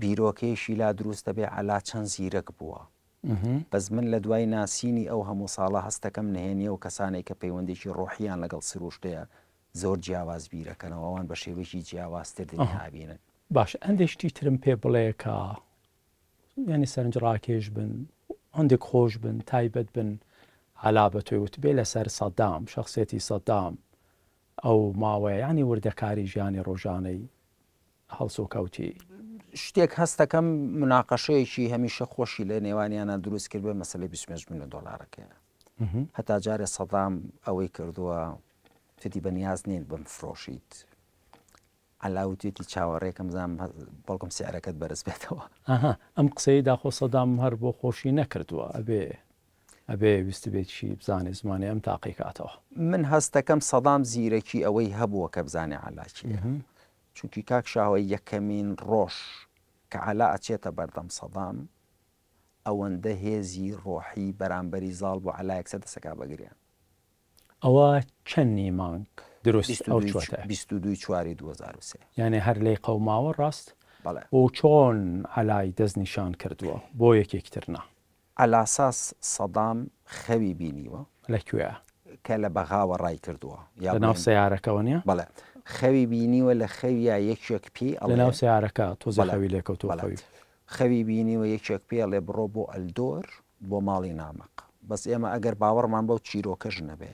بیرۆکەیەکی لا دروست دەبێ عەلا چەند زیرەک بووە بەس من لە دوای ناسینی ئەو هەموو ساڵە هەستەکەم نهێنیە و کەسانێک کە پەیوەندێکی ڕۆحیان لەگەڵ سروشتەیە زۆر جیاواز بیرەکەنەوە ئەوان بە شێوەیەکی جیاوازتر دنیا ئەبینن باش هەندێک شتی ترم پێ بڵێ کە یعنی سەرنج ڕاکێش بن هەندێک خۆش بن تایبەت بن علا بە تۆی وتبێ لەسەر سەدام شخصێتی سەدام ئەو ماوەیانی وردەکاری ژیانی ڕۆژانەی هەڵسوکەوتی شتێک هەست دەکەم مناقەشەیەکی هەمیشە خۆشی لە نێوانیانا دروست کرد بێ مەسەلەی بیست و پێنج ملیۆن دۆڵارەکەیە هەتا جارێ سەدام ئەوەی کردووە تدی بە نیاز نین بمفرۆشیت علاوتێتی چاوەڕێکم زانام بەڵکم سعرەکەت بەرز بێتەوە ئەم قسەی داخۆ سەدام هەر بۆ خۆشی نەکردووە ئەبێ ئەبێ ویست بێتشی بزانێ زمانی ئەم تاقی کاتەوە من هەستەکەم سەدام زیرەکی ئەوەی هەبووە کە بزانێ علاکی چونکی کاک شاوە یەکەمین ڕۆژ کە عەلا ئەچێتە بەردەم سەدام ئەوەندە هێزی ڕۆحی بەرامبەری زاڵ بوو عەلا یەکسەر دەسەکا بە گریان. ئەوە چەنی مانگ دروست بیست و دوو ئەوچۆتە؟ بیست و دووی چواری دوو هەزار و سێ. یانێ هەر لێی قەوماوە ڕاست؟ بەڵێ. و چۆن عەلای دەست نیشان کردووە بۆ یەکێکتر نا؟ عەلاساس سەدام خەوی بینیوە. لە کوێ؟ کە لە بەغاوە ڕای کردووە. یا لە ناو بڵێین سەیارەکەوە نیە؟ بەڵێ خەوی بینیوە لە خەویا یەکێک پێی لە ئەڵێ ناو سەیارەکە تۆزێ بەڵێ خەوی لێ کەوتووە بەڵێ خەوی. خەوی بینیوە یەکێک پێی ئەڵێ بڕۆ بۆ ئەلدۆر بۆ ماڵی نامەق بەس ئێمە ئەگەر باوەڕمان بەو چیرۆکەش نەبێ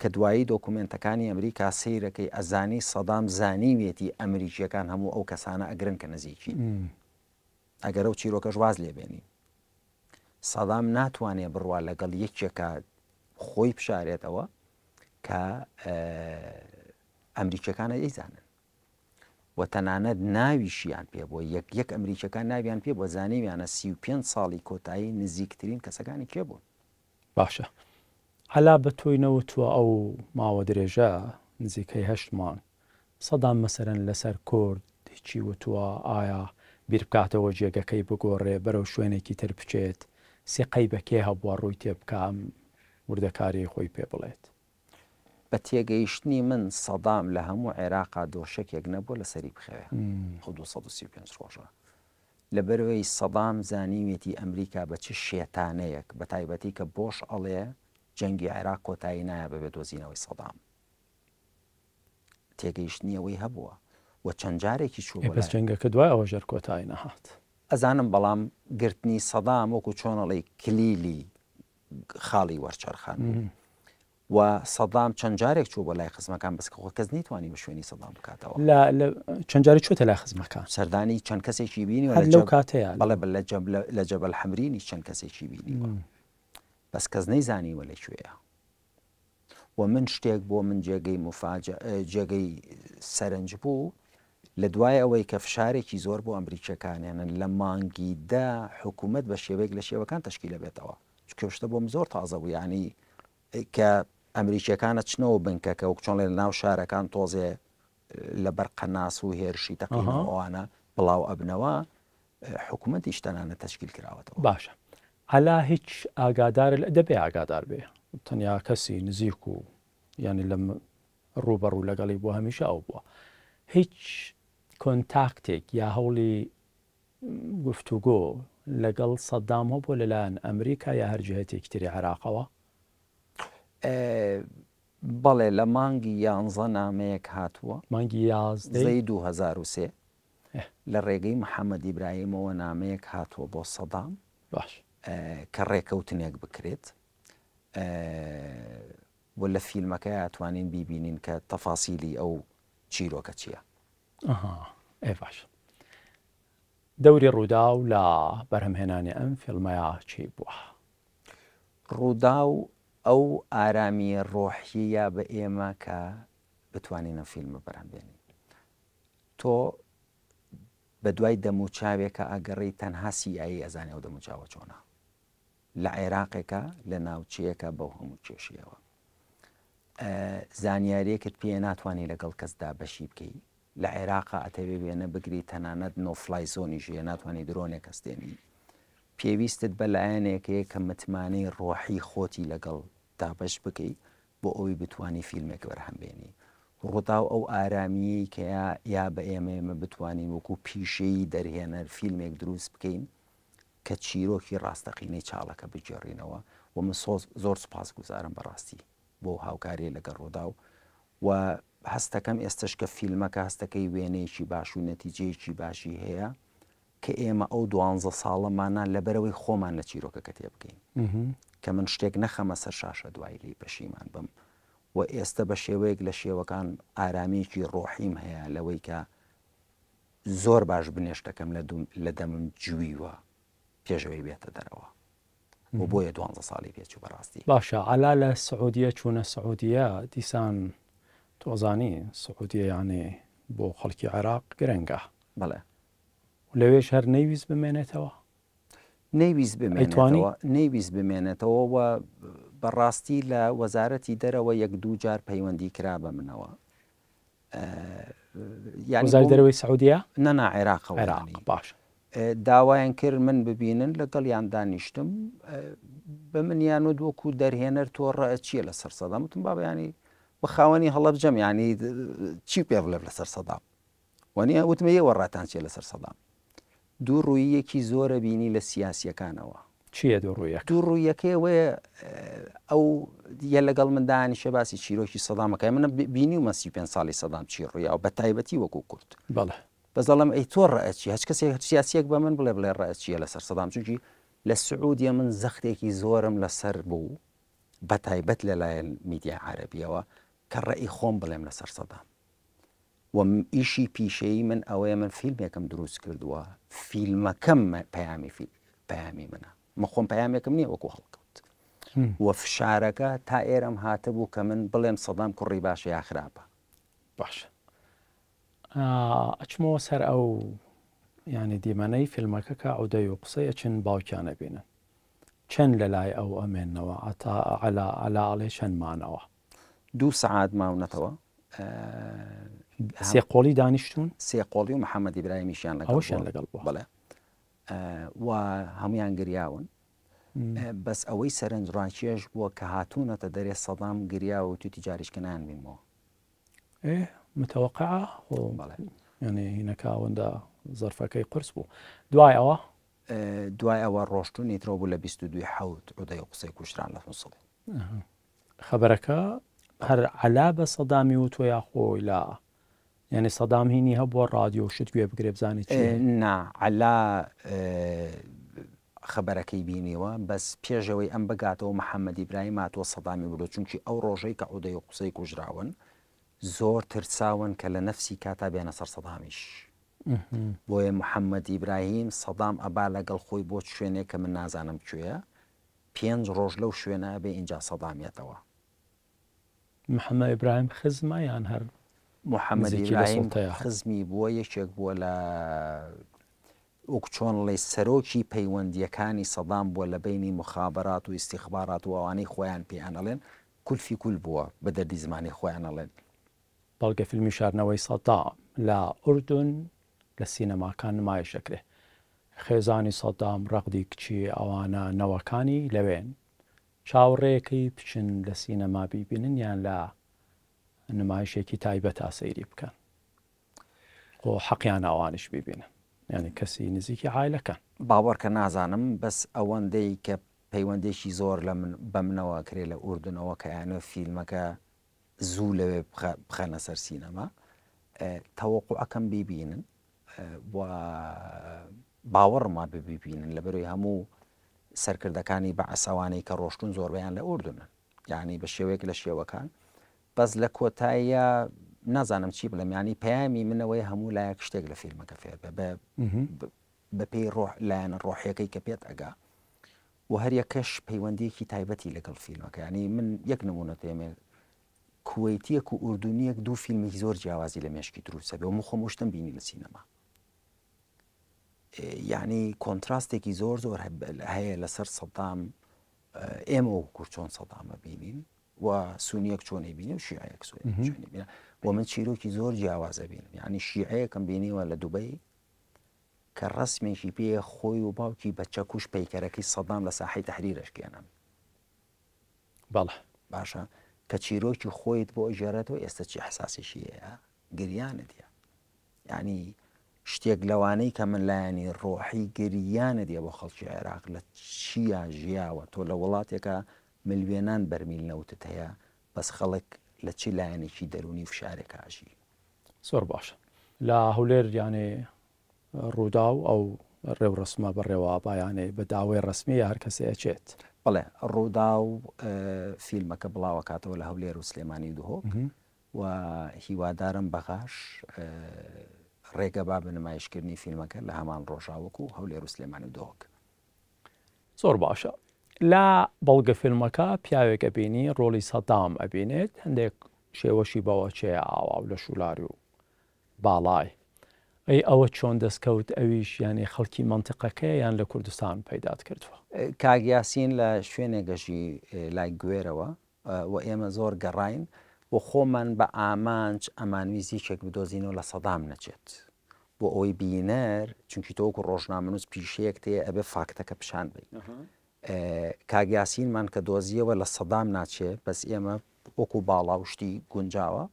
کە دوایی دۆکومێنتەکانی ئەمریکا سەیرەکەی ئەزانی سەدام زانیوێتی ئەمریکیەکان هەموو ئەو کەسانە ئەگرن کە نزیکین. ئەگەر ئەو چیرۆکەش واز لێ بێنین سەدام ناتوانێت بڕوا لەگەڵ یەکێکە خۆی بشارێتەوە کە ئەمریکیەکانە ئەیزانن و تەنانەت ناویشیان پێ بۆ یەک یەک ئەمریکیەکان ناویان پێ بۆ زانیویانە سی و پێ ساڵی کۆتایی نزیکترین کەسەکانی کێ بوون باشە عەلا بە تۆی نەوتوە ئەو ماوە درێژە نزیکەی هەشت مانگ سەدام مەسەرەن لەسەر کورد هیچی وتوە ئایا بیر بکاتەوە جێگەکەی بگۆڕێ بەرەو شوێنێکی تر بچێت سیقەی بە کێ هەبوە ڕوی تێ بکا ئەم وردەکاریەی خۆی پێ بڵێت. بە تێگەیشتنی من سەدام لە هەموو عێراقا دۆشەکێک نەبوە لەسەری بخەوێ ئەو دوو سەد و سی و پێنج ڕۆژە. لەبەرئەوەی سەدام زانیویەتی ئەمریکا بە چ شێتانەیەک، بەتایبەتی کە بۆش ئەڵێ جەنگی عێراق کۆتایی نایە بەبێ دۆزینەوەی سەدام. تێگەیشتنی ئەوەی هەبووە و چەند جارێکی چووە بۆ لای. ئێ بەس جەنگەکە دوای ئەوە ژەر کۆتایی نەهات. ئەزانم بەڵام گرتنی سەدام وەکو چۆن ئەڵێی کلیلی خاڵی وەرچەرخان بوو و سەدام چەند جارێک چووە بۆ لای خزمەکان بەس کە خۆ کەس نەیتوانی بە شوێنی سەدام بکاتەوە. لە لە چەند جاری چووتە لای خزمەکان. سەردانی چەند کەسێکی بینیوە هەر لە لەو جەب کاتەیا لە بەڵێ بە لە جەب لە لە جەبەل حەمرینیش چەند کەسێکی بینیوە م. بەس کەس نەیزانیوە لە کوێیە و من شتێک بۆ من جێگەی موفاجە ئە جێگەی سەرنج بوو لە دوای ئەوەی کە فشارێکی زۆر بۆ ئەمریکییەکان هێنن لە مانگی دە حکوومەت بە شێوەیەک لە شێوەکان تەشکیلە بێتەوە چونکە شتە بۆم زۆر تازە بوو یانی کە ئەمریکیەکانە چنەوە بنکەکە و چۆنێ ناو شارەکان تۆزێ لە بەر قەناس و هێرشی تەقینەوەوانە بڵاو ئەبنەوە حکوومەتی شتەنانە تەشکیل کراوەتەوە باشە ئەلا هیچ ئاگادار دەبێ ئاگادار بێ تەنیا کەسی نزیک و ینی لە ڕوبەڕوو لەگەڵی بۆ هەمیشە ئەو بووە هیچ کۆنتاکتێک یا هەوڵی گفتوگۆ لەگەڵ سەدام هەبووە لەلایەن ئەمریکا یا هەر جهتێکی تری عێراقەوە؟ بەڵێ لە مانگی یانزە نامەیەک هاتووە. مانگی یازدە ی دوو هەزار و سێ لە ڕێگەی محەمەد ئیبراهیمەوە نامەیەک هاتووە بۆ سەدام کە ڕێکەوتنێک بکرێت. وە لە فیلمەکە ئەتوانین بیبینین کە تەفاسیلی ئەو چیرۆکە چیە. ئەها ئێ باشە دەوری ڕوداو لە بەرهەم هێنانی ئەم فیلمەیا چی بوە؟ ڕوداو ئەو ئارامی ڕۆحیەیا بە ئێمە کە بتوانین ئەم فیلمە بەرهەم بێنین تۆ بە دوای دەموچاوێکا ئەگەڕێی تەنها سی ئای ئەزانێ ئەو دەموچاوە چۆنە. لە عێراقێکە لە ناوچەیەکە بەو هەموو کێشەیەوە زانیاریەکت پێ ناتوانانی لەگەڵ کەسدا بەشی بکەی لە عێراق ئەتەوێ وێنە بگری تەنانەت نۆفلای زۆنی ژێ ناتوانانی درۆنێک کەستێنی پێویستت بە لایەنێکەیە کە متمانەی ڕۆحی خۆتی لەگەڵ دابش بکەی بۆ ئەوی بتانی فیلمێک بەرهەم بێنی ڕووتاو ئەو ئارامیی کە یا بە ئێمە ئێمە بتوانین وەکو پیشەی دەرهێنەر فیلمێک دروست بکەین کە چیرۆکی ڕاستەقینەی چاڵەکە بگێڕینەوە و من سۆز زۆر سوپاسگوزارم بەڕاستی بۆ هاوکاریە لەگەڵ ڕووداو و هەستەکەم ئێستەش کە فیلمەکە هەستەکەی وێنەیەکی باش و نەتیجەیەکی باشی هەیە کە ئێمە ئەو دوانزە ساڵەمانە لەبەرەوەی خۆمان لە چیرۆکەکە تێبگەین کە من شتێک نەخەمە سەر شاشە دوای لی پەشیمان بم و ئێستە بە شێوەیەک لە شێوەکان ئارامیەکی ڕۆحیم هەیە لەوەی کە زۆر باش بنێشتەکەم لە دوم لە دەمم جویوە پێش ئەوەی بێتە دەرەوە بۆ بۆیە دوانزە ساڵی پێچوو بەڕاستی باشە علا لە سعودیە چوونە سعودیە دیسان تۆزانی سعودیە یانێ بۆ خەڵکی عێراق گرنگە بەڵێ لەوێش هەر نەیویست بمێنێتەوە نەیویست بمێنێتەوە نەیویست بمێنێتەوە و بەڕاستی لە وەزارەتی دەرەوە یەک دوو جار پەیوەندی کرا بە منەوە وەزاری دەرەوەی سعودیە؟ نا نا عێراقە عێراق باشە. داوایان کرد من ببینن لەگەڵیان دانیشتم بە منیان و وەکو دەرهێنەر تۆ ڕەچیە لە سەر سەدام وتم بابیانی بە خاوەنی هەڵەبجەم ینی چی پێ بڵێ لەسەر سەدام وەنیە وتمە یەوە ڕاتان چێ لەسەر سەدام دوو ڕووییەکی زۆرە بینی لە سیاسییەکانەوە. چییە دوو ڕووییەکە؟ دوو ڕووییەکەی ئەوەیە ئەو یە لەگەڵ من دانیشێ باسی چیرۆکی سەدام ئەکا، من بینیومە سی و پێنج ساڵی سەدام چی ڕووی یاوە بە تایبەتی وەکوو کورد. بەڵێ. بەس دەڵێم ئەی تۆ ڕەئت چییە؟ هەچ کەسێک هەچ سیاسییەک بە من بڵێ بڵێ ڕەئت چییە لە سەر سەدام؟ چونکی لە سعوودیە من زەختێکی زۆرم لە سەر بوو بە تایبەت لە لایەن میدیای عەرەبییەوە کە ڕەئی خۆم بڵێم لە سەر سەدام. و ئیشی پیشەیی من ئەوەیە من فیلمێکم دروست کردووە فیلمەکەم پەیامی فیلم پەیامی منە من خۆم پەیامێکم نییە وەکو هەڵکەوت و فشارەکە تا ئێرەم هاتە بوو کە من بڵێم سەدام کوڕی باشە یا خراپە باشە ئەچمەوە سەر ئەو ینی دیمەنەی فیلمەکە کە ئەودەی و قسەی ئەچن باوکیانە بینن چەند لە لای ئەو ئەمێنەوە ئەتا علا علا ئەڵێ چەندمانەوە دوو سەعات ماونەتەوە. سێ قۆڵی دانیشتوون؟ سێ قۆڵی و محەمەدی برایمیشیان لەگەڵ ئەوشیان لەگەڵ بوو بەڵێ و هەمویان گریاون. بەس ئەوەی سەرنج ڕاکێش بووە کە هاتوونەتە دەرێ سەدام گریا و توتی جاریش کە نان بینمەوە متەوەقع ینی هینەکە ئەوەندە زەرفەکەی قرس بوو دوای ئەوە دوای ئەوە ڕۆشتونی ترۆ بوو لە 22 حوت ئۆدەی قسەی کوشتران لە حوسڵ خەبەرەکە هەر عەلا بە سەدامی وتوە یا خۆی لا یعنی سەدام هینی هەبووە ڕادیۆ و شت گوێ بگرێ بزانێ چی هەیە. نا عەلا خەبەرەکەی بینیوە بەس پێشەوەی ئەم بگاتەوە محەمەدی برای ماتوە سەدامی وردە چونکی ئەو ڕۆژەی کە عودەی و قوسەی کوژراون زۆر ترساون کە لە نەفسی کاتا بێنە سەر سەدامیش بۆیە محەممەدی براهیم سەدام ئەبا لەگەڵ خۆی بۆ شوێنێک کە من نازانم کوێە پێنج ڕۆژ لەو شوێنە ئەبێ ئینجا سەدام یەتەوە. محمد ابراهیم خزمە یان هەر محمد ابراهیم خزمی بووە یەکێک بووە لە وەک چۆن ڵێ سەرۆکی پەیوەندیەکانی سەدام بووە لە بینی مخابرات و ئیسیخبارات و ئەوانەی خۆیان پێیان ئەڵێن کولفی کول بووە بە دەردی زمانی خۆیان ئەڵێن بەڵگە فیلمی شاردنەوەی سەدام لە ئوردن لە سینەماکان نمایش دەکرێ. خێزانی سەدام ڕەقدی کچی ئەوانە نەوەکانی لەوێن. چاوەڕێکەی بچن لە سینەما بیبینن یان لە نمایشێکی تایبەتا سەیری بکەن. خۆ حەقیانە ئەوانیش بیبینن. یانی کەسی نزیکی عایلەکەن. باوەڕکە نازانم بەس ئەوەندەی کە پەیوەندێکی زۆر لە من بە منەوە کرێ لە ئوردنەوە کە ئەیانەوێ فیلمەکە زوو لەوێ بخەنە سەر سینەما تەوەقوعەکەم بیبینن باوەڕم وا ببیبینن لە بەروی هەموو سەرکردەکانی بە عسەوانەی کە ڕۆشتون زۆربیان لە ئوردونن یعنی بە شێوەیەک لە شێوەکان بەس لە کۆتاییە نازانم چی بڵێم ینی پەیامی منەوەی هەموو لایەک شتێک لە فیلمەکە فێر بە بە پێی ڕۆح لایەنە ڕۆحیەکەی کە پێت ئەگا و هەریەکەش پەیوەندیەکی تایبەتی لەگەڵ فیلمەکە یانی من یەک نمونەت پێ مێ کوەیتیەک و ئوردونیەک دوو فیلمێکی زۆر جیاوازی لە مێشکی دروست دەبێ و من خۆم ئەوشتەم بینی لە سینەما یانی کۆنتراستێکی زۆر زۆر هەیە لەسەر سەدام ئێمە و کورچۆن سەدامە بینین و سونیەک چۆنی بینی و شیعەیەک سوێنی بە من چیرۆکی زۆر جیاوازە بینم یعنی شیعەیەکم بینیوە لە دوبەی کە ڕەسمێکی پێیە خۆی و باوکی بە چەکوش پەیکەرەکەی سەدام لە ساحەی تەحریر ئەشکێنن. بەڵێ. باشە کە چیرۆکی خۆیت بۆ ئەگێڕێتەوە ئێستە چی ئیحساسێکی هەیە؟ گریانت یە. یعنی شتێک لەوانەی کە من لایەنی ڕۆحی گریانت یە بۆ خەڵکی عێراق لە چیا ژیاوە تۆ لە وڵاتێکە ملیۆنان بەرمیل نەوتت هەیە بەس خەڵک لە چ لایەنێکی دەروونی فشارێک ئاژی؟ زۆر باشە لە هەولێر یانێ ڕووداو ئەو ڕێوڕەسمە بەڕێوە ئەبا یانێ بە داوەی ڕەسمی یا هەر کەسێ ئەچێت؟ بەڵێ ڕووداو فیلمەکە بڵاوەکاتەوە لە هەولێر و سلێمانی و دهۆک و هیوادارم بەغاش ڕێگە با بە نمایشکردنی فیلمەکە لە هەمان ڕۆژاوەک و هەولێر و سلێمانی و دهۆک. زۆر باشە لە بەڵگە فیلمەکە پیاوێک ئەبینی ڕۆلی سەدام ئەبینێت هەندێک شێوەشی بەوە چێە ئاوا و لە شولار و باڵای ئەی ئەوە چۆن دەستکەوت ئەویش یانی خەڵکی منتیقەکەی یان لە کوردستان پەیدات کردووە. کاک یاسین لە شوێنێک گەژی لای گوێرەوە و ئێمە زۆر گەڕاین و خۆمان بە ئامانج ئەمانویست یەکێک بدۆزینەوە لە سەدام نەچێت. بۆ ئەوەی بینەر چونکی تۆ وەکو ڕۆژنامەنووس پیشەیەک تێ ئەبێ فاکتەکە پیشان بی کاک یاسینمان کە دۆزیەوە لە سەدام ناچێ بەس ئێمە وەکو باڵا و شتی گونجاوە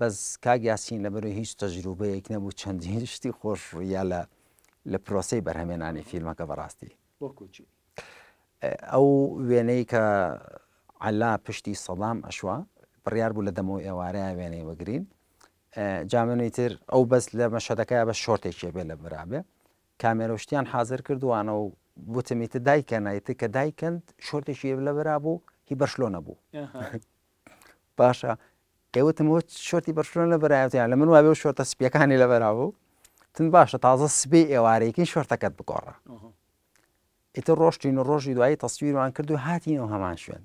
بەس کاک یاسین لە بەرو هیچ تەجروبەیەک نەبوو چەندین شتی خۆش ڕیا لە لە پرۆسی بەرهەمێنانی فیلمەکە بەڕاستی ئەو وێنەی کە علا پشتی سەدام ئەشوا بڕیار بوو لە دەمەوە ئێوارەیە وێنەی وەگرین جا من ئیتر ئەو بەس لە مەشهەدەکەیا بەس شۆرتێکێ بێ لە برابێ کامێرە و شتیان حازر کردوانە و وتم ئیتر دایکەن ئیتر کە دایکەند شۆرتێکی لە برا بوو هی بەرشلۆنە بوو باشە ئێوتم وت شۆرتی بەرشلۆن لە بەرایەتیان لە من وابێ و شۆرتە سپیەکانی لە بەرا بوو تن باشە تازە سبێ ئێوارەیەکی شۆرتەکەت بگۆڕە ئیتر ڕۆشتین و ڕۆژی دوایی تەسویرمان کرد و هاتینەوە هەمان شوێن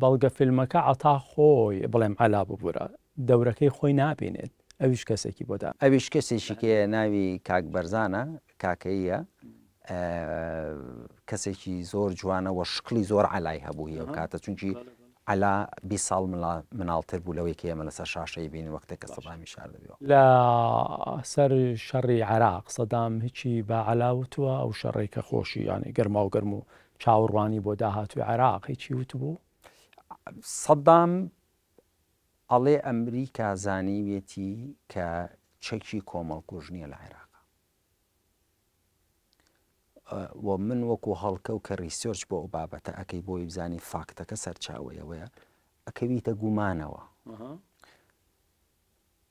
بەڵگە فیلمەکە عەتا خۆی بڵێم عەلا ببورە دەورەکەی خۆی نابینێت ئەویش کەسێکی بۆ داناوە. ئەویش کەسێکی کێیە ناوی کاک بەرزانە کاکەییە کەسێکی زۆر جوانە وە شکڵی زۆر عەلای هەبووی ئەو کاتە چونکی عەلا بیست ساڵ مناڵتر بوو لەوەی کە ئێمە لەسەر شاشەی بینی وەک تەکە سەدامی شاردەبێەوە. لە سەر شەڕی عێراق سەدام هیچی بە عەلا وتووە ئەو شەڕەی کە خۆشی یانی گەرماوگەرم و چاوڕوانی بۆ داهاتووی عێراق ی چی وتبوو؟ سەدام ئەڵێ ئەمریکا زانیویەتی کە چەکی کۆمەڵکوژ نیە لە عێراق و من وەکو هەڵکە و کە ریسێرچ بۆ ئەو بابەتە ئەەکەی بۆی بزانی فاکتەکە سەرچاوەیەوەیە ئەکەویتە گومانەوە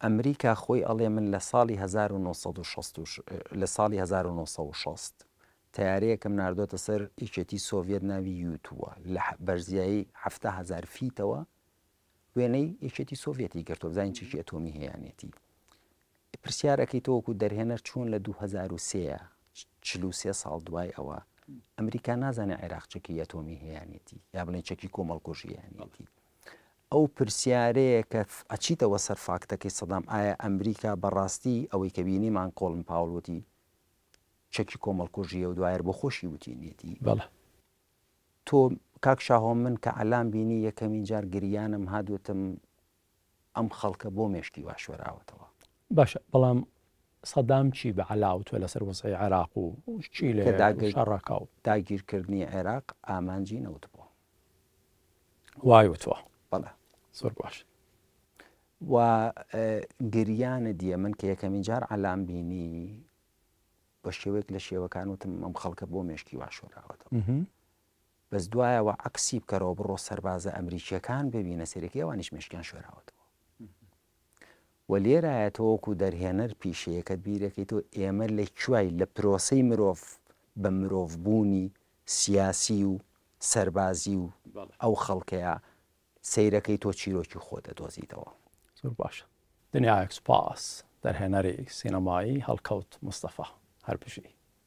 ئەمریکا خۆی ئەڵێ من لە ساڵی 1960 لە ساڵی 1960 تەیارەیەکم ناردۆتە سەر یەکێتی سۆڤیەت ناوی یو تووە لە بەرزیایی حەفتا هەزار فیتەوە وێنەی یەکێتی سۆڤیەتی گرتووە بزانین چەکی ئەتۆمی هەیانێتی پرسیارەکەی تۆ وەکو دەرهێنەر چۆن لە 2023 چل و سێ ساڵ دوای ئەوە ئەمریکا نازانێت عێراق چەکی ئەتۆمی هەیانێتی یا بڵێن چەکی کۆمەڵکۆژیانێتی ئەو پرسیارەیە کە ئەچیتەوە سەر فاکتەکەی سەدام ئایا ئەمریکا بەڕاستی ئەوەی کە بینیمان کۆڵم پاوڵوتی چەکی کۆمەڵکوژیە و دوایەر بۆ خۆشی وتینیەتی. بەڵێ. تۆ کاک شاهۆ من کە عەلام بینی یەکەمین جار گریانم هات وتم ئەم خەڵکە بۆ مێشکی وا شۆراوەتەوە. باشە بەڵام سەدام چی بە عەلا وتوە لەسەر وەزعی عێراق و چی لێ کە داگیر شەڕەکە و. داگیرکردنی عێراق ئامانجی نەوت بوو. وای وتوە بەڵێ زۆر باش و گریانە دیە من کە یەکەمین جار ئالام بینی بە شێوەیەک لە شێوەکان وتم ئەم خەڵکە بۆ مێشکی واشۆراوەتەوە بەس دوایەوە عکسی بکەرەوە بڕۆ سەربازە ئەمریکیەکان ببینە سەرێکی ئەوانیش مشکیان شوێراوەتەوە وە لێرایە تۆ وەکو دەرهێنەر پیشەیەکەت بیرەکەیتەوە ئێمە لە کوای لە پرۆسەی مرۆڤ بە مرۆڤ بوونی سیاسی و سەربازی و ئەو خەڵکەیا سەیرەکەی تۆ چیرۆکی خۆت ئەدۆزیتەوە. زۆر باشە دنیایەک سوپاس دەرهێنەری سینەمایی هەڵکەوت مستەفا هەربژی.